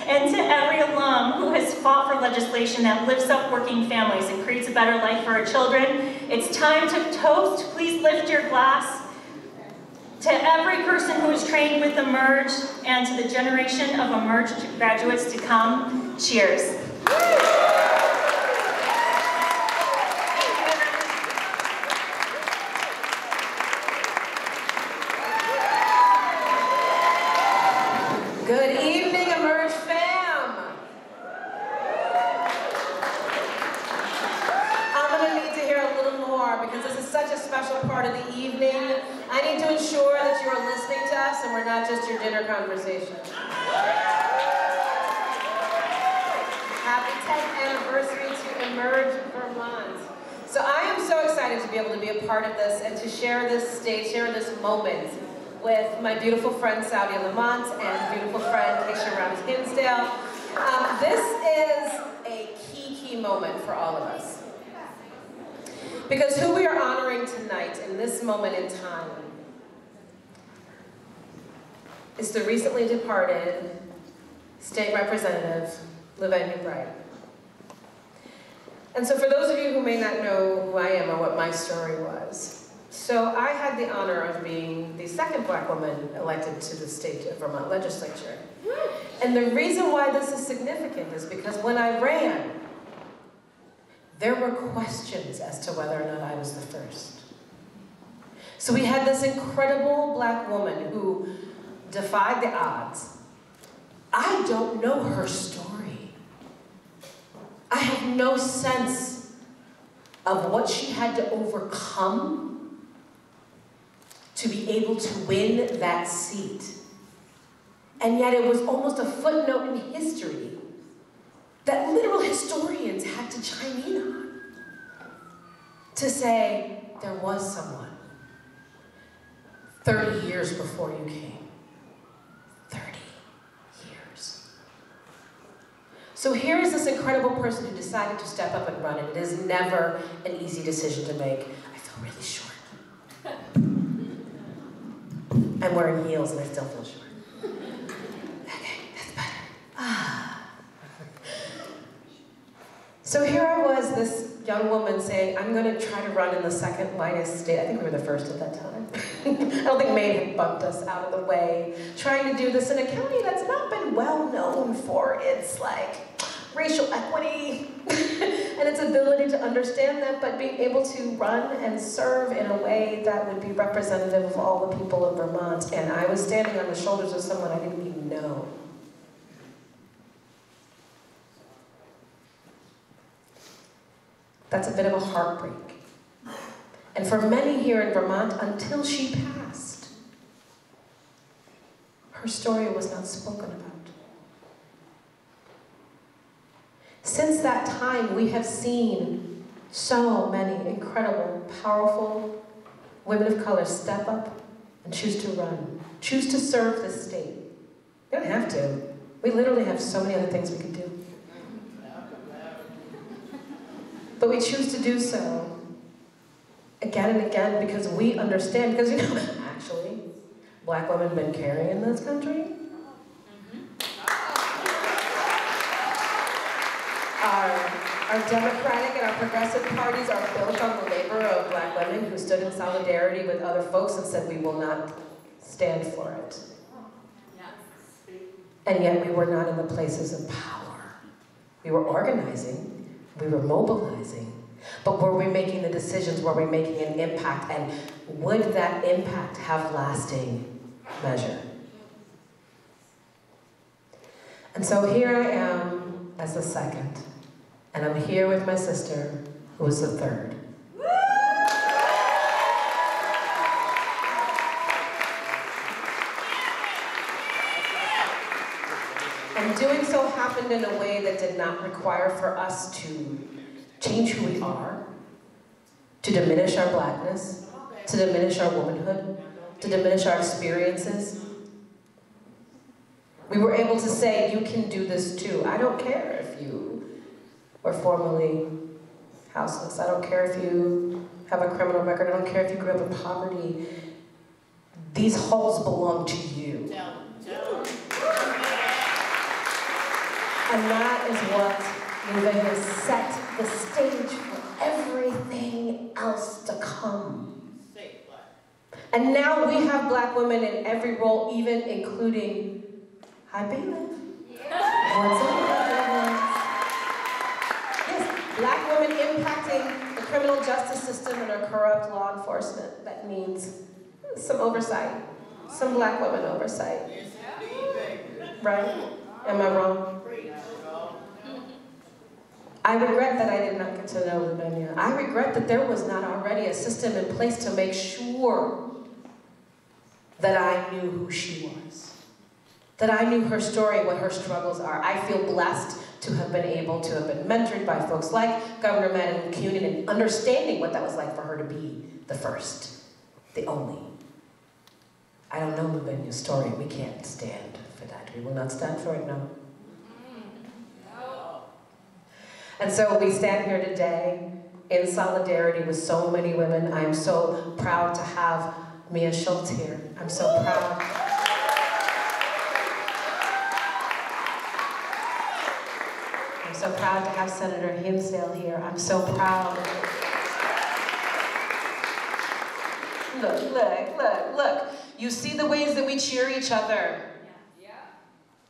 and to every alum who has fought for legislation that lifts up working families and creates a better life for our children, it's time to toast. Please lift your glass. To every person who is trained with Emerge and to the generation of Emerge graduates to come, cheers. Good evening, Emerge fam. I'm going to need to hear a little more because this is such a special part of the evening. I need to ensure that you are listening to us and we're not just your dinner conversation. Happy 10th anniversary to Emerge Vermont. So I am so excited to be able to be a part of this and to share this stage, share this moment with my beautiful friend Saudi Lamont and beautiful friend Kesha Ram Hinsdale. Um, this is a key, key moment for all of us. Because who we are honoring tonight in this moment in time is the recently departed State Representative Louvenia Bright. And so for those of you who may not know who I am or what my story was, so I had the honor of being the second black woman elected to the state of Vermont legislature. And the reason why this is significant is because when I ran, there were questions as to whether or not I was the first. So we had this incredible black woman who defied the odds. I don't know her story. I have no sense of what she had to overcome to be able to win that seat. And yet it was almost a footnote in history that literal historians had to chime in on to say there was someone 30 years before you came. 30 years. So here is this incredible person who decided to step up and run, and it is never an easy decision to make. I feel really short. I'm wearing heels and I still feel short. Okay, that's better. Ah. So here I was, this young woman saying, I'm going to try to run in the second minus state. I think we were the first at that time. I don't think Maine had bumped us out of the way. Trying to do this in a county that's not been well known for its like racial equity and its ability to understand that, but being able to run and serve in a way that would be representative of all the people of Vermont. And I was standing on the shoulders of someone I didn't even know. That's a bit of a heartbreak. And for many here in Vermont, until she passed, her story was not spoken about. Since that time, we have seen so many incredible, powerful women of color step up and choose to run, choose to serve the state. We don't have to. We literally have so many other things we could do. But we choose to do so again and again because we understand, because you know, actually, black women have been carrying in this country. Our, our Democratic and our progressive parties are built on the labor of black women who stood in solidarity with other folks and said we will not stand for it. And yet we were not in the places of power. We were organizing, we were mobilizing, but were we making the decisions, were we making an impact, and would that impact have lasting measure. And so here I am as the second, and I'm here with my sister, who is the third. And doing so happened in a way that did not require for us to change who we are, to diminish our blackness, to diminish our womanhood, to diminish our experiences. We were able to say, you can do this too. I don't care were formerly houseless. I don't care if you have a criminal record. I don't care if you grew up in poverty. These halls belong to you. And that is what Louvain has set the stage for everything else to come. And now we have black women in every role, even including High Bailiff. What's up, Yes, black women impacting the criminal justice system and our corrupt law enforcement. That means some oversight, some black women oversight. Right? Am I wrong? I regret that I did not get to know Louvenia. I regret that there was not already a system in place to make sure that I knew who she was. That I knew her story, what her struggles are. I feel blessed to have been able to have been mentored by folks like Governor Madeleine Kunin and understanding what that was like for her to be the first, the only. I don't know Louvenia's story. We can't stand for that. We will not stand for it, mm, no. And so we stand here today in solidarity with so many women. I'm so proud to have Mia Schultz here. I'm so proud. So proud to have Senator Hinsdale here. I'm so proud. Look, look, look, look. You see the ways that we cheer each other.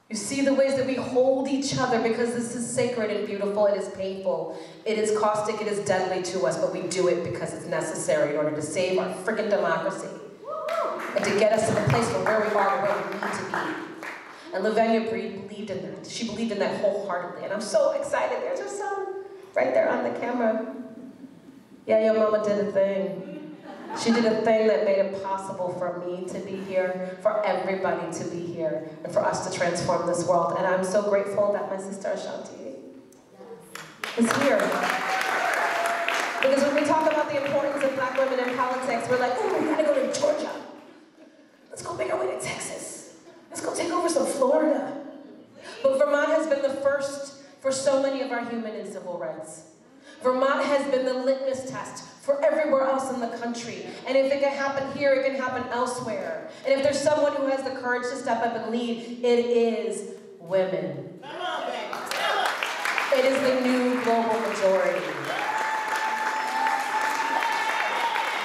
You see the ways that we hold each other because this is sacred and beautiful. It is painful. It is caustic. It is deadly to us, but we do it because it's necessary in order to save our freaking democracy and to get us to the place where we are where we need to be. And Louvenia believed in that. She believed in that wholeheartedly. And I'm so excited. There's her son right there on the camera. Yeah, your mama did a thing. She did a thing that made it possible for me to be here, for everybody to be here, and for us to transform this world. And I'm so grateful that my sister Ashanti is here. Because when we talk about the importance of black women in politics, we're like, oh, we gotta go to Georgia. Let's go make our way to Texas. Let's go take over some Florida. But Vermont has been the first for so many of our human and civil rights. Vermont has been the litmus test for everywhere else in the country. And if it can happen here, it can happen elsewhere. And if there's someone who has the courage to step up and lead, it is women. It is the new global majority.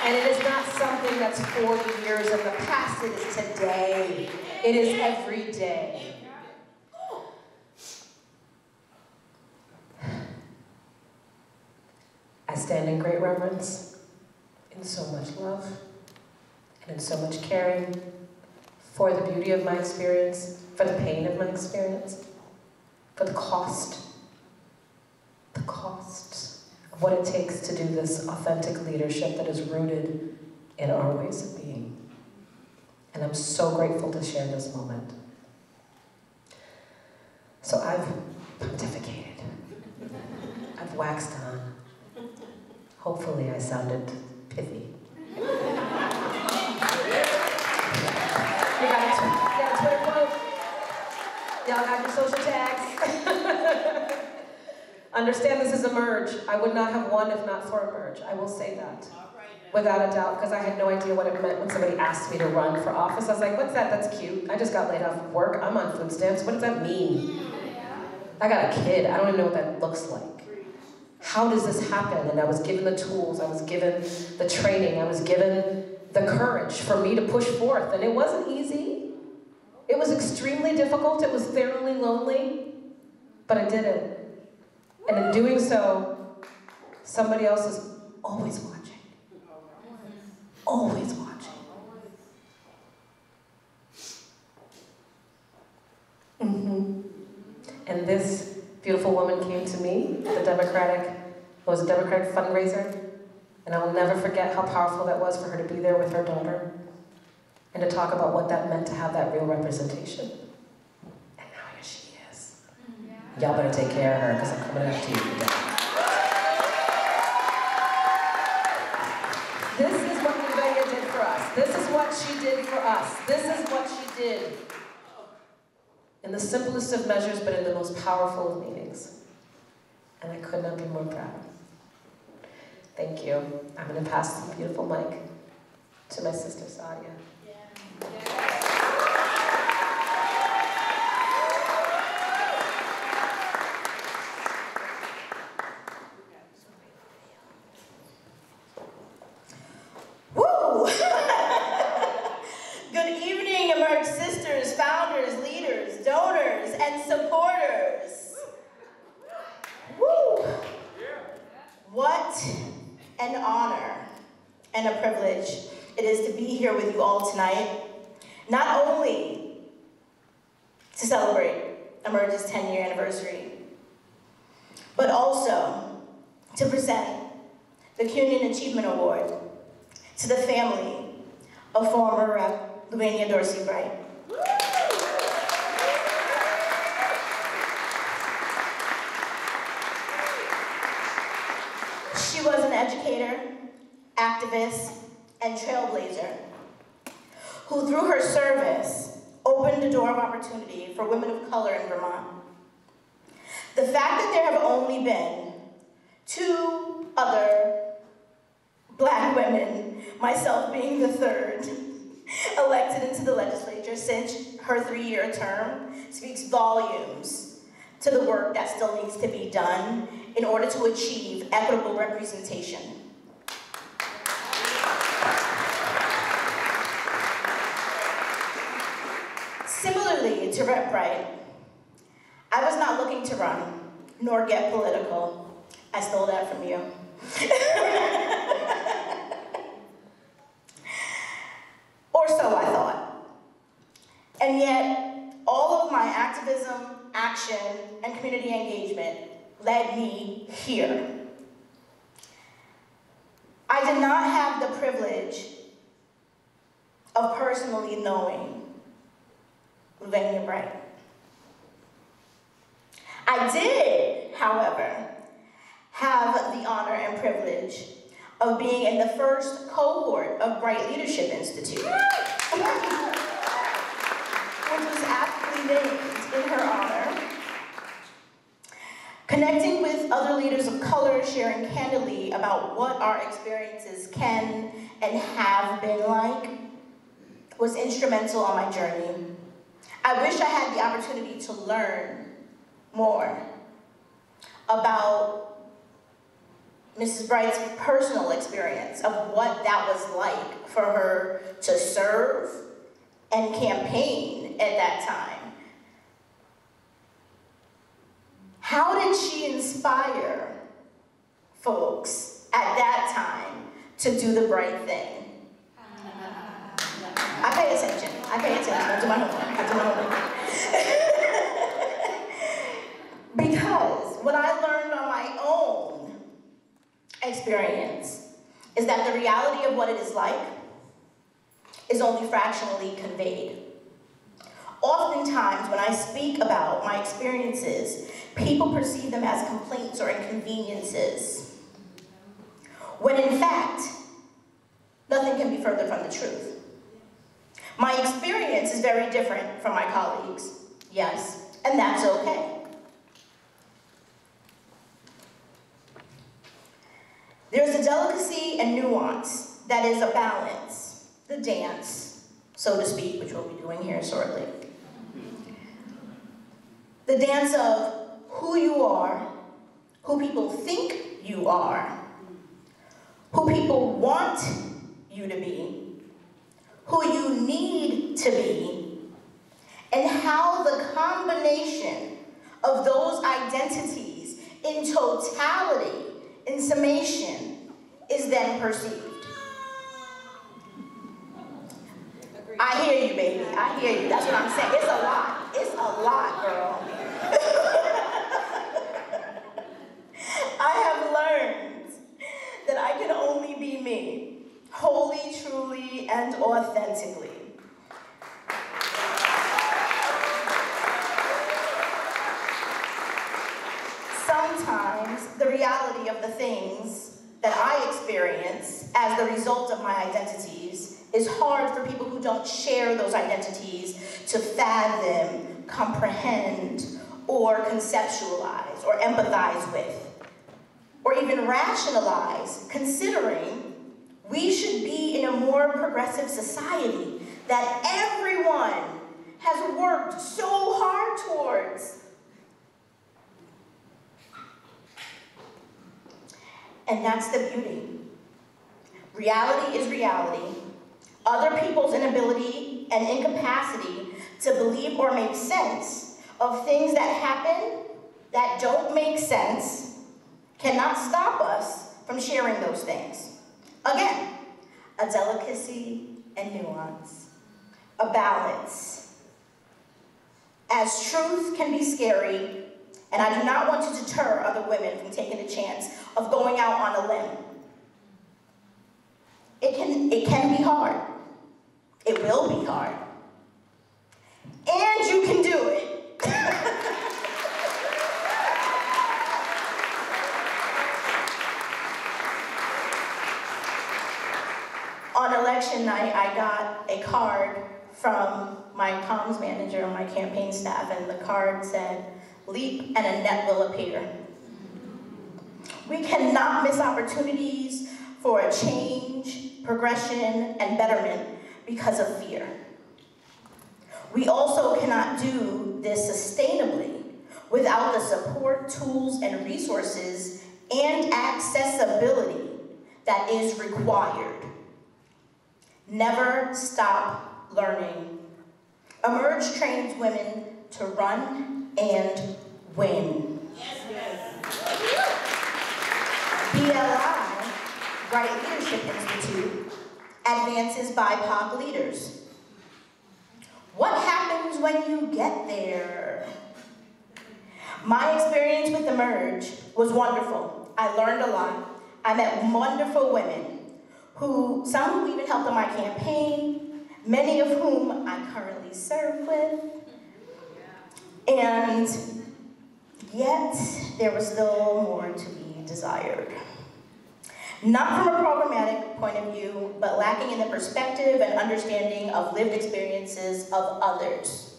And it is not something that's 40 years in the past, it is today. It is every day. I stand in great reverence, in so much love, and in so much caring for the beauty of my experience, for the pain of my experience, for the cost, the cost of what it takes to do this authentic leadership that is rooted in our ways of being. And I'm so grateful to share this moment. So I've pontificated. I've waxed on. Hopefully I sounded pithy. you got a, Twitter quote? Y'all got your social tags? Understand this is Emerge. I would not have won if not for Emerge. I will say that. Without a doubt, because I had no idea what it meant when somebody asked me to run for office. I was like, what's that? That's cute. I just got laid off of work. I'm on food stamps. What does that mean? I got a kid. I don't even know what that looks like. How does this happen? And I was given the tools, I was given the training, I was given the courage for me to push forth. And it wasn't easy. It was extremely difficult. It was thoroughly lonely. But I did it. And in doing so, somebody else is always watching. Always watching. Mm-hmm. And this beautiful woman came to me the Democratic, it was a Democratic fundraiser, and I will never forget how powerful that was for her to be there with her daughter and to talk about what that meant to have that real representation. And now here she is. Y'all better take care of her because I'm coming after you again. This is what Nevaeh did for us. This is what she This is what she did. In the simplest of measures, but in the most powerful of meanings. And I could not be more proud. Thank you. I'm going to pass the beautiful mic to my sister Sadia. Woo! Cohort of Bright Leadership Institute, which was aptly named in her honor. Connecting with other leaders of color, sharing candidly about what our experiences can and have been like, was instrumental on my journey. I wish I had the opportunity to learn more about Mrs. Bright's personal experience of what that was like for her to serve and campaign at that time. How did she inspire folks at that time to do the right thing? I pay attention. I pay attention. I do my homework. I do my homework. because what I learned on my own experience is that the reality of what it is like is only fractionally conveyed. Oftentimes, when I speak about my experiences, people perceive them as complaints or inconveniences, when in fact, nothing can be further from the truth. My experience is very different from my colleagues, yes, and that's okay. There's a delicacy and nuance that is a balance, the dance, so to speak, which we'll be doing here shortly. The dance of who you are, who people think you are, who people want you to be, who you need to be, and how the combination of those identities in totality, in summation, is then perceived. I hear you, baby. I hear you. That's what I'm saying. It's a lot. It's a lot, girl. I have learned that I can only be me, wholly, truly, and authentically. Sometimes the reality of the things that I experience as the result of my identities is hard for people who don't share those identities to fathom, comprehend, or conceptualize, or empathize with, or even rationalize, considering we should be in a more progressive society that everyone has worked so hard towards. And that's the beauty. Reality is reality. Other people's inability and incapacity to believe or make sense of things that happen that don't make sense cannot stop us from sharing those things. Again, a delicacy and nuance, a balance. As truth can be scary, and I do not want to deter other women from taking the chance of going out on a limb. It can, it can be hard. It will be hard. And you can do it. on election night, I got a card from my comms manager and my campaign staff, and the card said, Leap and a net will appear. We cannot miss opportunities for a change, progression, and betterment because of fear. We also cannot do this sustainably without the support, tools, and resources and accessibility that is required. Never stop learning. Emerge trains women to run and win. BLI, Bright Leadership Institute, advances BIPOC leaders. What happens when you get there? My experience with Emerge was wonderful. I learned a lot. I met wonderful women who, some who even helped on my campaign, many of whom I currently serve with. And yet, there was still more to be desired. Not from a programmatic point of view, but lacking in the perspective and understanding of lived experiences of others.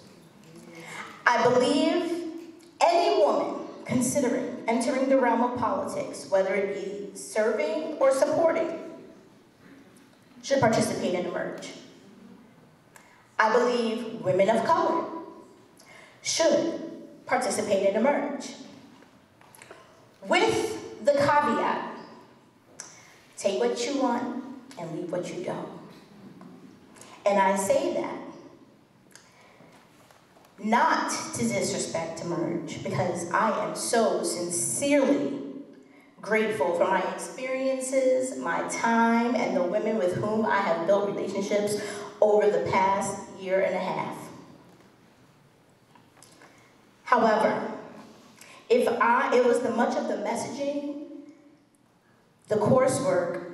I believe any woman considering entering the realm of politics, whether it be serving or supporting, should participate in Emerge. I believe women of color should participate in Emerge. With the caveat Take what you want and leave what you don't. And I say that not to disrespect Emerge, because I am so sincerely grateful for my experiences, my time, and the women with whom I have built relationships over the past year and a half. However, if I, it was the much of the messaging the coursework,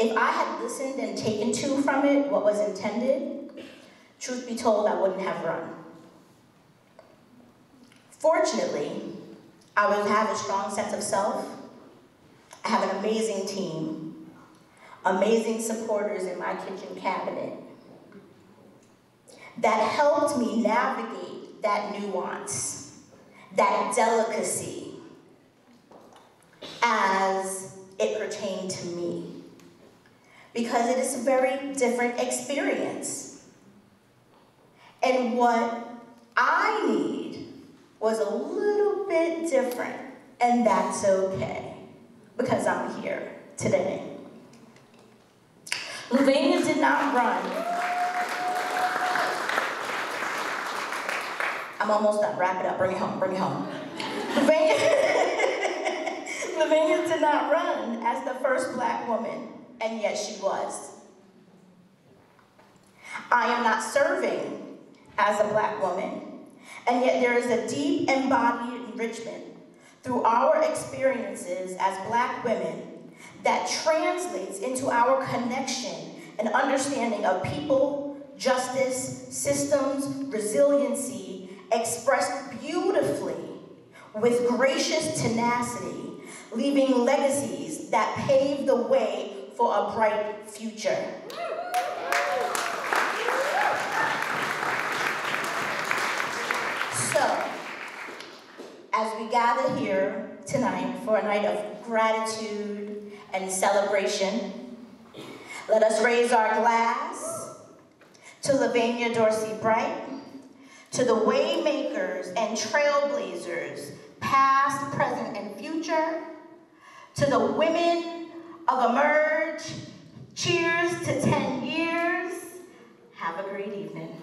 if I had listened and taken to from it what was intended, truth be told, I wouldn't have run. Fortunately, I would have a strong sense of self. I have an amazing team, amazing supporters in my kitchen cabinet that helped me navigate that nuance, that delicacy, as it pertained to me. Because it is a very different experience. And what I need was a little bit different, and that's okay, because I'm here today. Louvenia did not run. I'm almost done. Wrap it up. Bring it home. Bring it home. Louvenia did not run as the first black woman, and yet she was. I am not serving as a black woman, And yet there is a deep embodied enrichment through our experiences as black women that translates into our connection and understanding of people, justice, systems, resiliency, expressed beautifully with gracious tenacity, leaving legacies that pave the way for a bright future. So, as we gather here tonight for a night of gratitude and celebration, let us raise our glass to Louvenia Dorsey Bright, to the waymakers and trailblazers, past, present, and future, to the women of Emerge, cheers to 10 years. Have a great evening.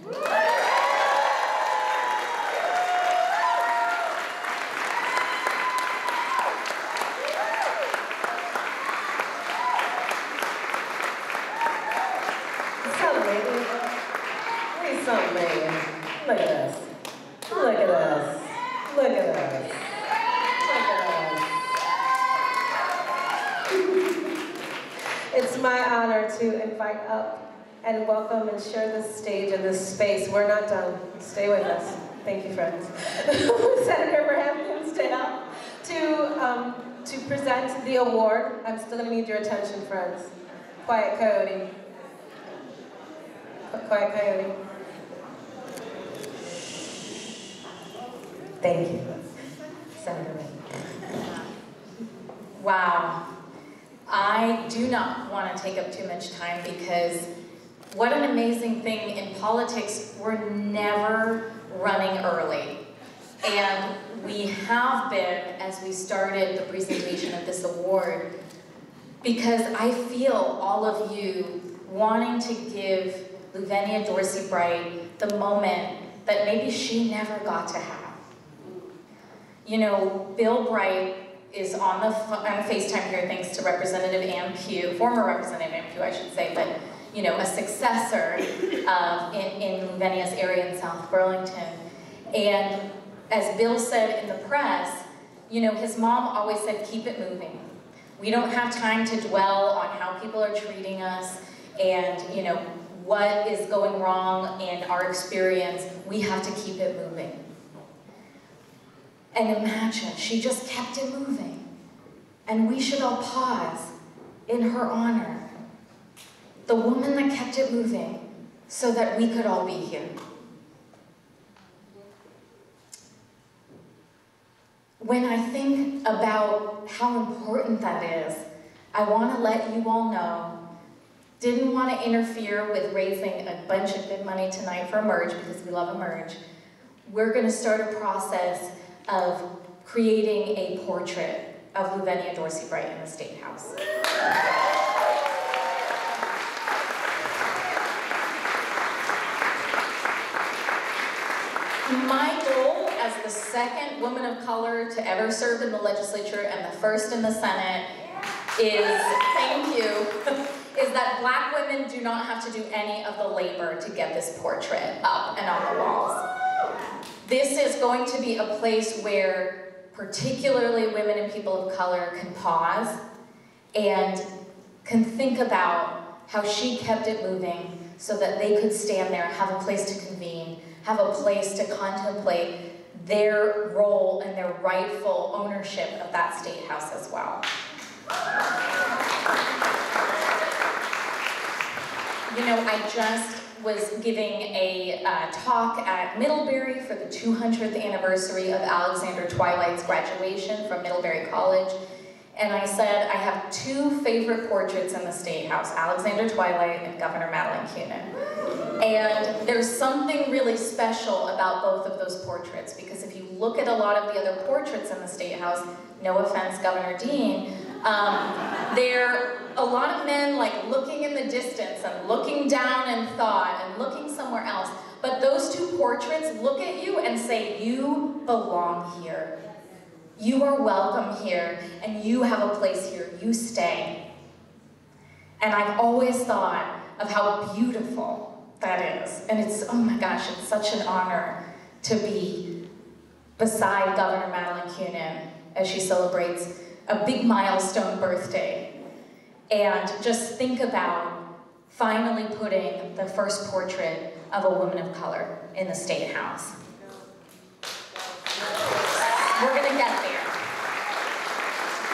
We celebrating. Look at us. Look at us. Look at us. Look at us. It's my honor to invite up and welcome and share this stage and this space. We're not done. Stay with us. Thank you, friends. Senator Ram Hinsdale to, um, to present the award. I'm still gonna need your attention, friends. Quiet Coyote. Quiet Coyote. Thank you, Senator. Wow. I do not want to take up too much time because what an amazing thing in politics, we're never running early. And we have been as we started the presentation of this award because I feel all of you wanting to give Louvenia Dorsey Bright the moment that maybe she never got to have. You know, Bill Bright is on the on FaceTime here thanks to Representative Ann Pugh, former Representative Ann Pugh, I should say, but you know, a successor uh, in, in Louvenia's area in South Burlington. And as Bill said in the press, you know, his mom always said, keep it moving. We don't have time to dwell on how people are treating us and, you know, what is going wrong in our experience. We have to keep it moving. And imagine, she just kept it moving. And we should all pause in her honor. The woman that kept it moving so that we could all be here. When I think about how important that is, I want to let you all know, didn't want to interfere with raising a bunch of good money tonight for Emerge because we love Emerge. We're going to start a process of creating a portrait of Louvenia Dorsey Bright in the State House. My goal as the second woman of color to ever serve in the legislature and the first in the Senate is, thank you, is that black women do not have to do any of the labor to get this portrait up and on the walls. This is going to be a place where particularly women and people of color can pause and can think about how she kept it moving so that they could stand there, have a place to convene, have a place to contemplate their role and their rightful ownership of that state house as well. You know, I just was giving a uh, talk at Middlebury for the 200th anniversary of Alexander Twilight's graduation from Middlebury College. And I said, I have two favorite portraits in the State House, Alexander Twilight and Governor Madeleine Kunin. And there's something really special about both of those portraits because if you look at a lot of the other portraits in the State House, no offense, Governor Dean, um, they're a lot of men like looking in the distance and looking down in thought and looking somewhere else. But those two portraits look at you and say, you belong here. You are welcome here, and you have a place here. You stay. And I've always thought of how beautiful that is. And it's, oh my gosh, it's such an honor to be beside Governor Madeleine Kunin as she celebrates a big milestone birthday. And just think about finally putting the first portrait of a woman of color in the State House. We're gonna get there.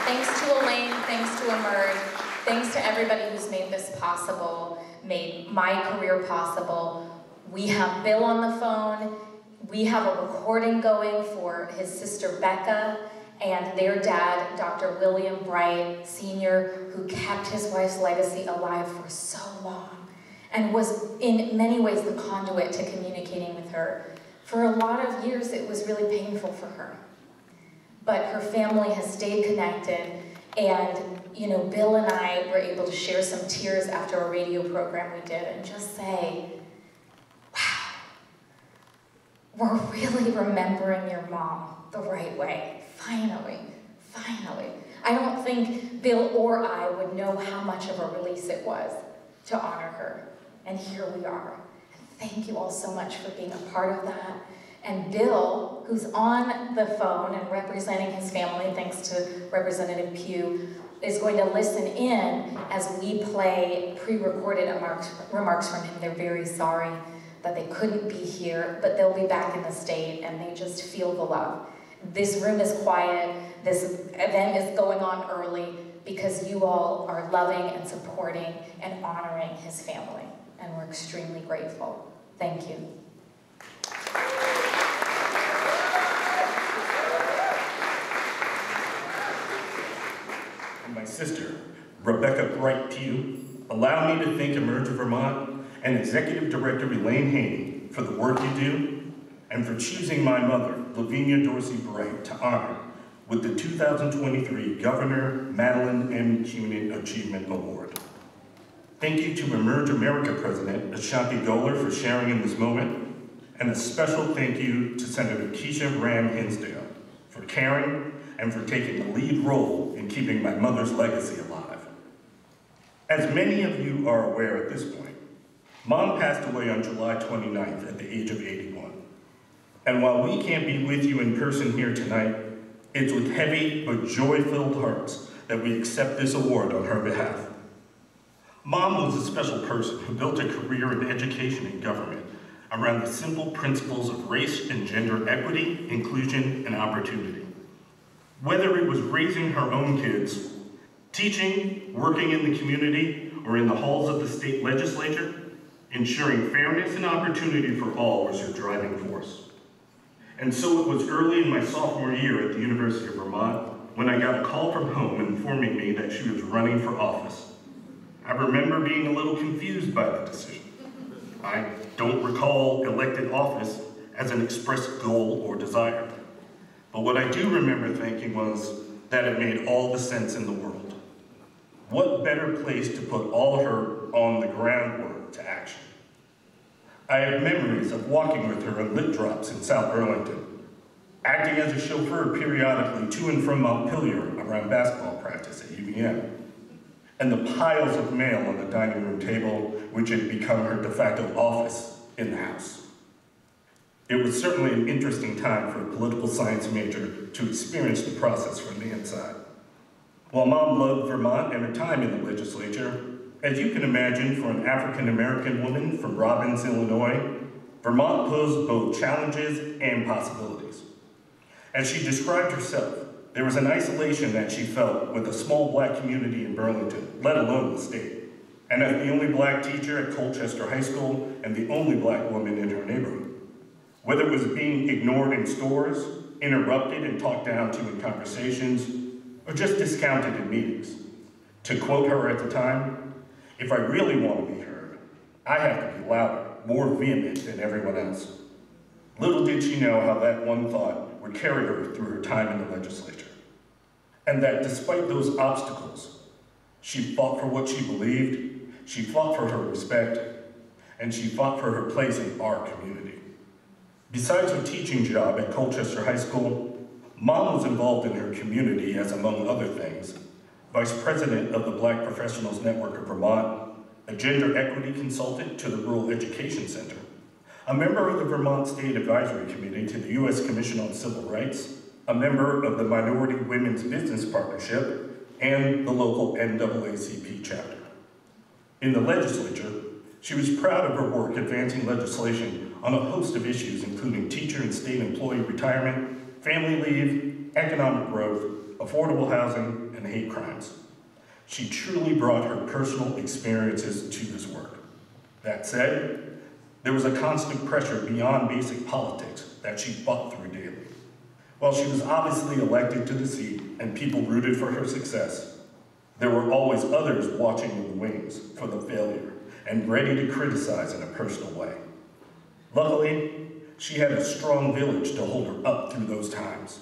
Thanks to Elaine, thanks to Emerge, thanks to everybody who's made this possible, made my career possible. We have Bill on the phone, we have a recording going for his sister Becca and their dad, Dr. William Bright Sr., who kept his wife's legacy alive for so long and was in many ways the conduit to communicating with her. For a lot of years, it was really painful for her. But her family has stayed connected, and you know, Bill and I were able to share some tears after a radio program we did and just say, wow, we're really remembering your mom the right way. Finally, finally. I don't think Bill or I would know how much of a release it was to honor her. And here we are. Thank you all so much for being a part of that. And Bill, who's on the phone and representing his family, thanks to Representative Pugh, is going to listen in as we play pre-recorded remarks, remarks from him. They're very sorry that they couldn't be here, but they'll be back in the state and they just feel the love. This room is quiet, this event is going on early because you all are loving and supporting and honoring his family, and we're extremely grateful. Thank you. my sister, Rebecca Bright Pugh, allow me to thank Emerge Vermont and Executive Director Elaine Haney for the work you do and for choosing my mother, Louvenia Dorsey Bright, to honor with the 2023 Governor Madeleine M. Kunin Achievement Award. Thank you to Emerge America President Ashanti Gholar for sharing in this moment, and a special thank you to Senator Kesha Ram Hinsdale for caring and for taking the lead role in keeping my mother's legacy alive. As many of you are aware at this point, Mom passed away on July 29th at the age of 81. And while we can't be with you in person here tonight, it's with heavy but joy-filled hearts that we accept this award on her behalf. Mom was a special person who built a career in education and government around the simple principles of race and gender equity, inclusion, and opportunity. Whether it was raising her own kids, teaching, working in the community, or in the halls of the state legislature, ensuring fairness and opportunity for all was her driving force. And so it was early in my sophomore year at the University of Vermont when I got a call from home informing me that she was running for office. I remember being a little confused by the decision. I don't recall elected office as an expressed goal or desire. But what I do remember thinking was that it made all the sense in the world. What better place to put all her on the groundwork to action? I have memories of walking with her on lit drops in South Burlington, acting as a chauffeur periodically to and from Montpelier around basketball practice at UVM, and the piles of mail on the dining room table, which had become her de facto office in the house. It was certainly an interesting time for a political science major to experience the process from the inside. While mom loved Vermont and her time in the legislature, as you can imagine, for an African-American woman from Robbins, Illinois, Vermont posed both challenges and possibilities. As she described herself, there was an isolation that she felt with a small black community in Burlington, let alone the state. And as the only black teacher at Colchester High School and the only black woman in her neighborhood. Whether it was being ignored in stores, interrupted and talked down to in conversations, or just discounted in meetings. To quote her at the time, if I really want to be heard, I have to be louder, more vehement than everyone else. Little did she know how that one thought would carry her through her time in the legislature. And that despite those obstacles, she fought for what she believed, she fought for her respect, and she fought for her place in our community. Besides her teaching job at Colchester High School, Mom was involved in her community as, among other things, Vice President of the Black Professionals Network of Vermont, a gender equity consultant to the Rural Education Center, a member of the Vermont State Advisory Committee to the U.S. Commission on Civil Rights, a member of the Minority Women's Business Partnership, and the local NAACP chapter. In the legislature, she was proud of her work advancing legislation on a host of issues, including teacher and state employee retirement, family leave, economic growth, affordable housing, and hate crimes. She truly brought her personal experiences to this work. That said, there was a constant pressure beyond basic politics that she fought through daily. While she was obviously elected to the seat and people rooted for her success, there were always others watching in the wings for the failure and ready to criticize in a personal way. Luckily, she had a strong village to hold her up through those times.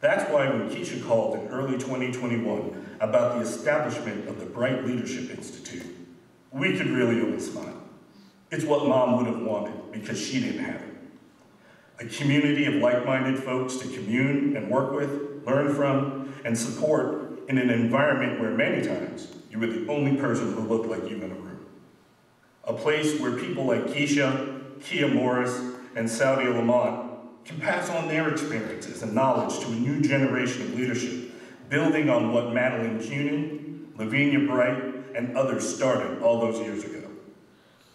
That's why when Kesha called in early 2021 about the establishment of the Bright Leadership Institute, we could really only smile. It's what mom would have wanted because she didn't have it. A community of like-minded folks to commune and work with, learn from, and support in an environment where many times you were the only person who looked like you in a room. A place where people like Kesha, Kiah Morris, and Saudia LaMont can pass on their experiences and knowledge to a new generation of leadership, building on what Madeleine Kunin, Louvenia Bright, and others started all those years ago.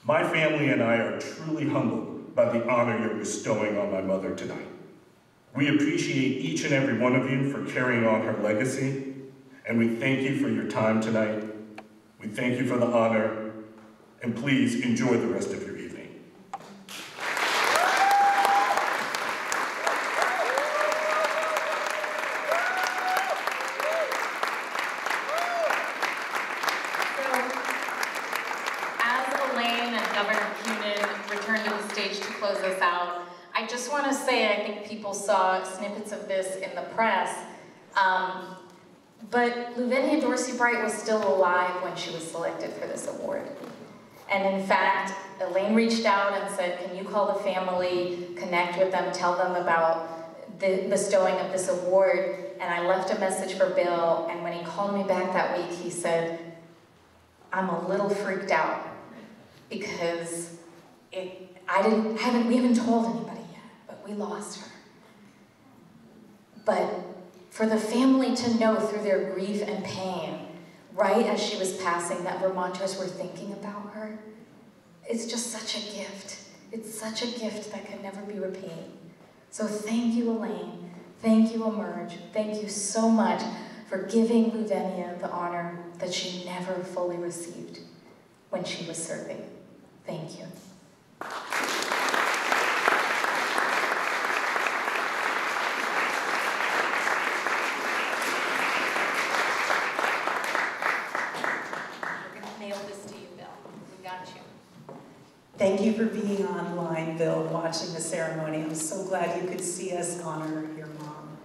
My family and I are truly humbled by the honor you're bestowing on my mother tonight. We appreciate each and every one of you for carrying on her legacy, and we thank you for your time tonight. We thank you for the honor, and please enjoy the rest of your evening. So, as Elaine and Governor Kunin return to the stage to close us out, I just want to say I think people saw snippets of this in the press, um, but Louvenia Dorsey Bright was still alive when she was selected for this award. And in fact, Elaine reached out and said, can you call the family, connect with them, tell them about the bestowing of this award? And I left a message for Bill, and when he called me back that week, he said, I'm a little freaked out because it, I didn't, haven't, we haven't told anybody yet, but we lost her. But for the family to know through their grief and pain, right as she was passing, that Vermonters were thinking about her, it's just such a gift. It's such a gift that can never be repaid. So thank you, Elaine. Thank you, Emerge. Thank you so much for giving Louvenia the honor that she never fully received when she was serving. Thank you. We're gonna nail this to you, Bill. We got you. Thank you for being online, Bill, watching the ceremony. I'm so glad you could see us honor your mom.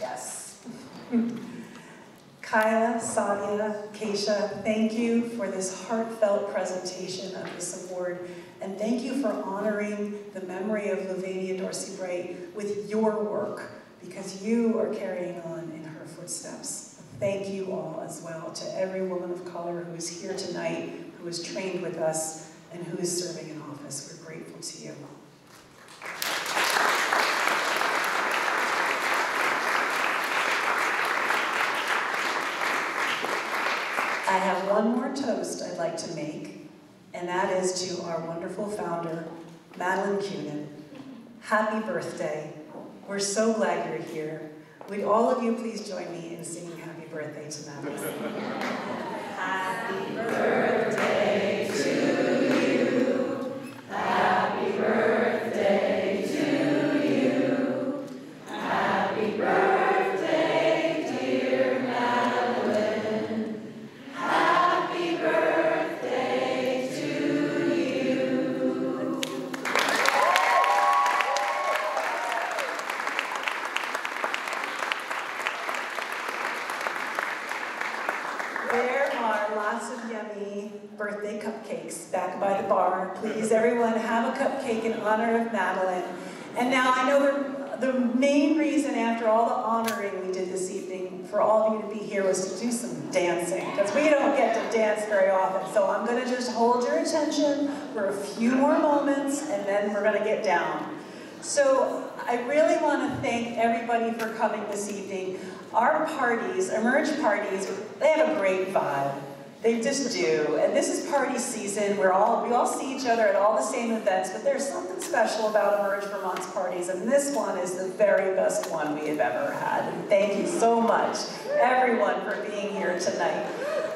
Yes. Kyla, Sadia, Kesha, thank you for this heartfelt presentation of this award, and thank you for honoring the memory of Louvenia Dorsey Bright with your work, because you are carrying on in her footsteps. Thank you all as well to every woman of color who is here tonight, who is trained with us, and who is serving in office. We're grateful to you. I have one more toast I'd like to make, and that is to our wonderful founder, Madeleine Kunin. Happy birthday. We're so glad you're here. Would all of you please join me in singing happy birthday to Madeleine? Happy birthday all of you to be here was to do some dancing, because we don't get to dance very often. So I'm gonna just hold your attention for a few more moments, and then we're gonna get down. So I really want to thank everybody for coming this evening. Our parties, Emerge parties, they have a great vibe. They just do. And this is party season. We're all, we all see each other at all the same events, but there's something special about Emerge Vermont's parties, and this one is the very best one we have ever had. And thank you so much, everyone, for being here tonight.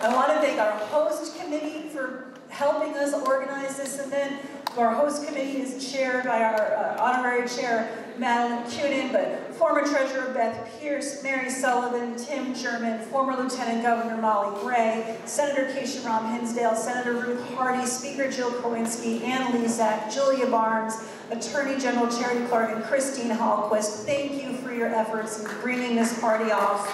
I want to thank our host committee for helping us organize this event. Our host committee is chaired by our uh, honorary chair, Madeleine Kunin, but former treasurer Beth Pearce, Mary Sullivan, Tim Jerman, former Lieutenant Governor Molly Gray, Senator Kesha Ram Hinsdale, Senator Ruth Hardy, Speaker Jill Krowinski, Ann Lezak, Julia Barnes, Attorney General Charity Clark, and Christine Hallquist. Thank you for your efforts in bringing this party off.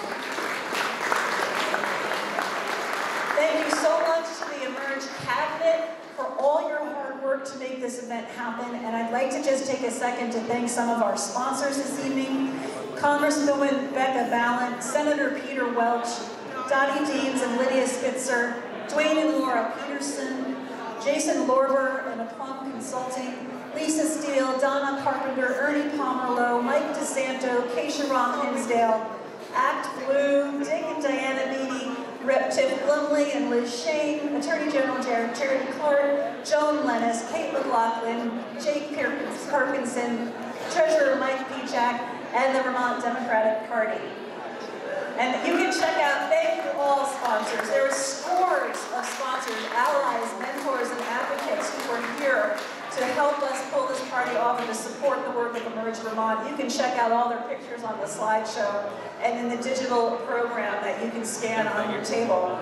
Thank you so much to the Emerge Cabinet for all your hard work to make this event happen. And I'd like to just take a second to thank some of our sponsors this evening. Congresswoman Becca Balint, Senator Peter Welch, Dottie Deans and Lydia Spitzer, Dwayne and Laura Peterson, Jason Lorber and Aplum Consulting, Lisa Steele, Donna Carpenter, Ernie Pomerleau, Mike DeSanto, Kesha Ram Hinsdale, Act Blue, Dick and Diana Beatty, Rep. Tiff Bluemle and Liz Shane, Attorney General Jared Charity Clark, Joan Lenes, Kate McLaughlin, Jake Parkinson, Treasurer Mike Pieciak, and the Vermont Democratic Party. And you can check out, thank you all sponsors. There are scores of sponsors, allies, mentors, and advocates who are here to help us pull this party off and to support the work of Emerge Vermont. You can check out all their pictures on the slideshow and in the digital program that you can scan on your table.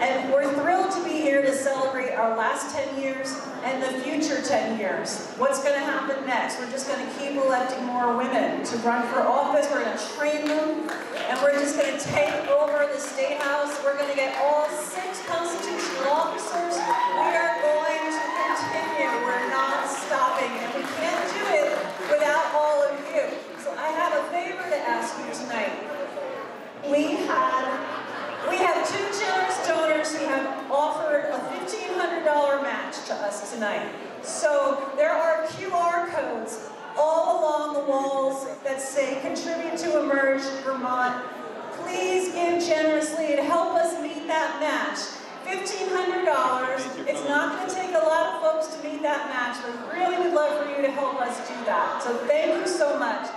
And we're thrilled to be here to celebrate our last 10 years and the future 10 years. What's going to happen next? We're just going to keep electing more women to run for office. We're going to train them, and we're just going to take over the State House. We're going to get all six constitutional officers. We are going to continue. We're not stopping, and we can't do it without all of you. So I have a favor to ask you tonight. We had we have two generous donors who have offered a $1,500 match to us tonight. So there are QR codes all along the walls that say contribute to Emerge Vermont. Please give generously and help us meet that match. $1,500. It's not going to take a lot of folks to meet that match, but really would love for you to help us do that. So thank you so much.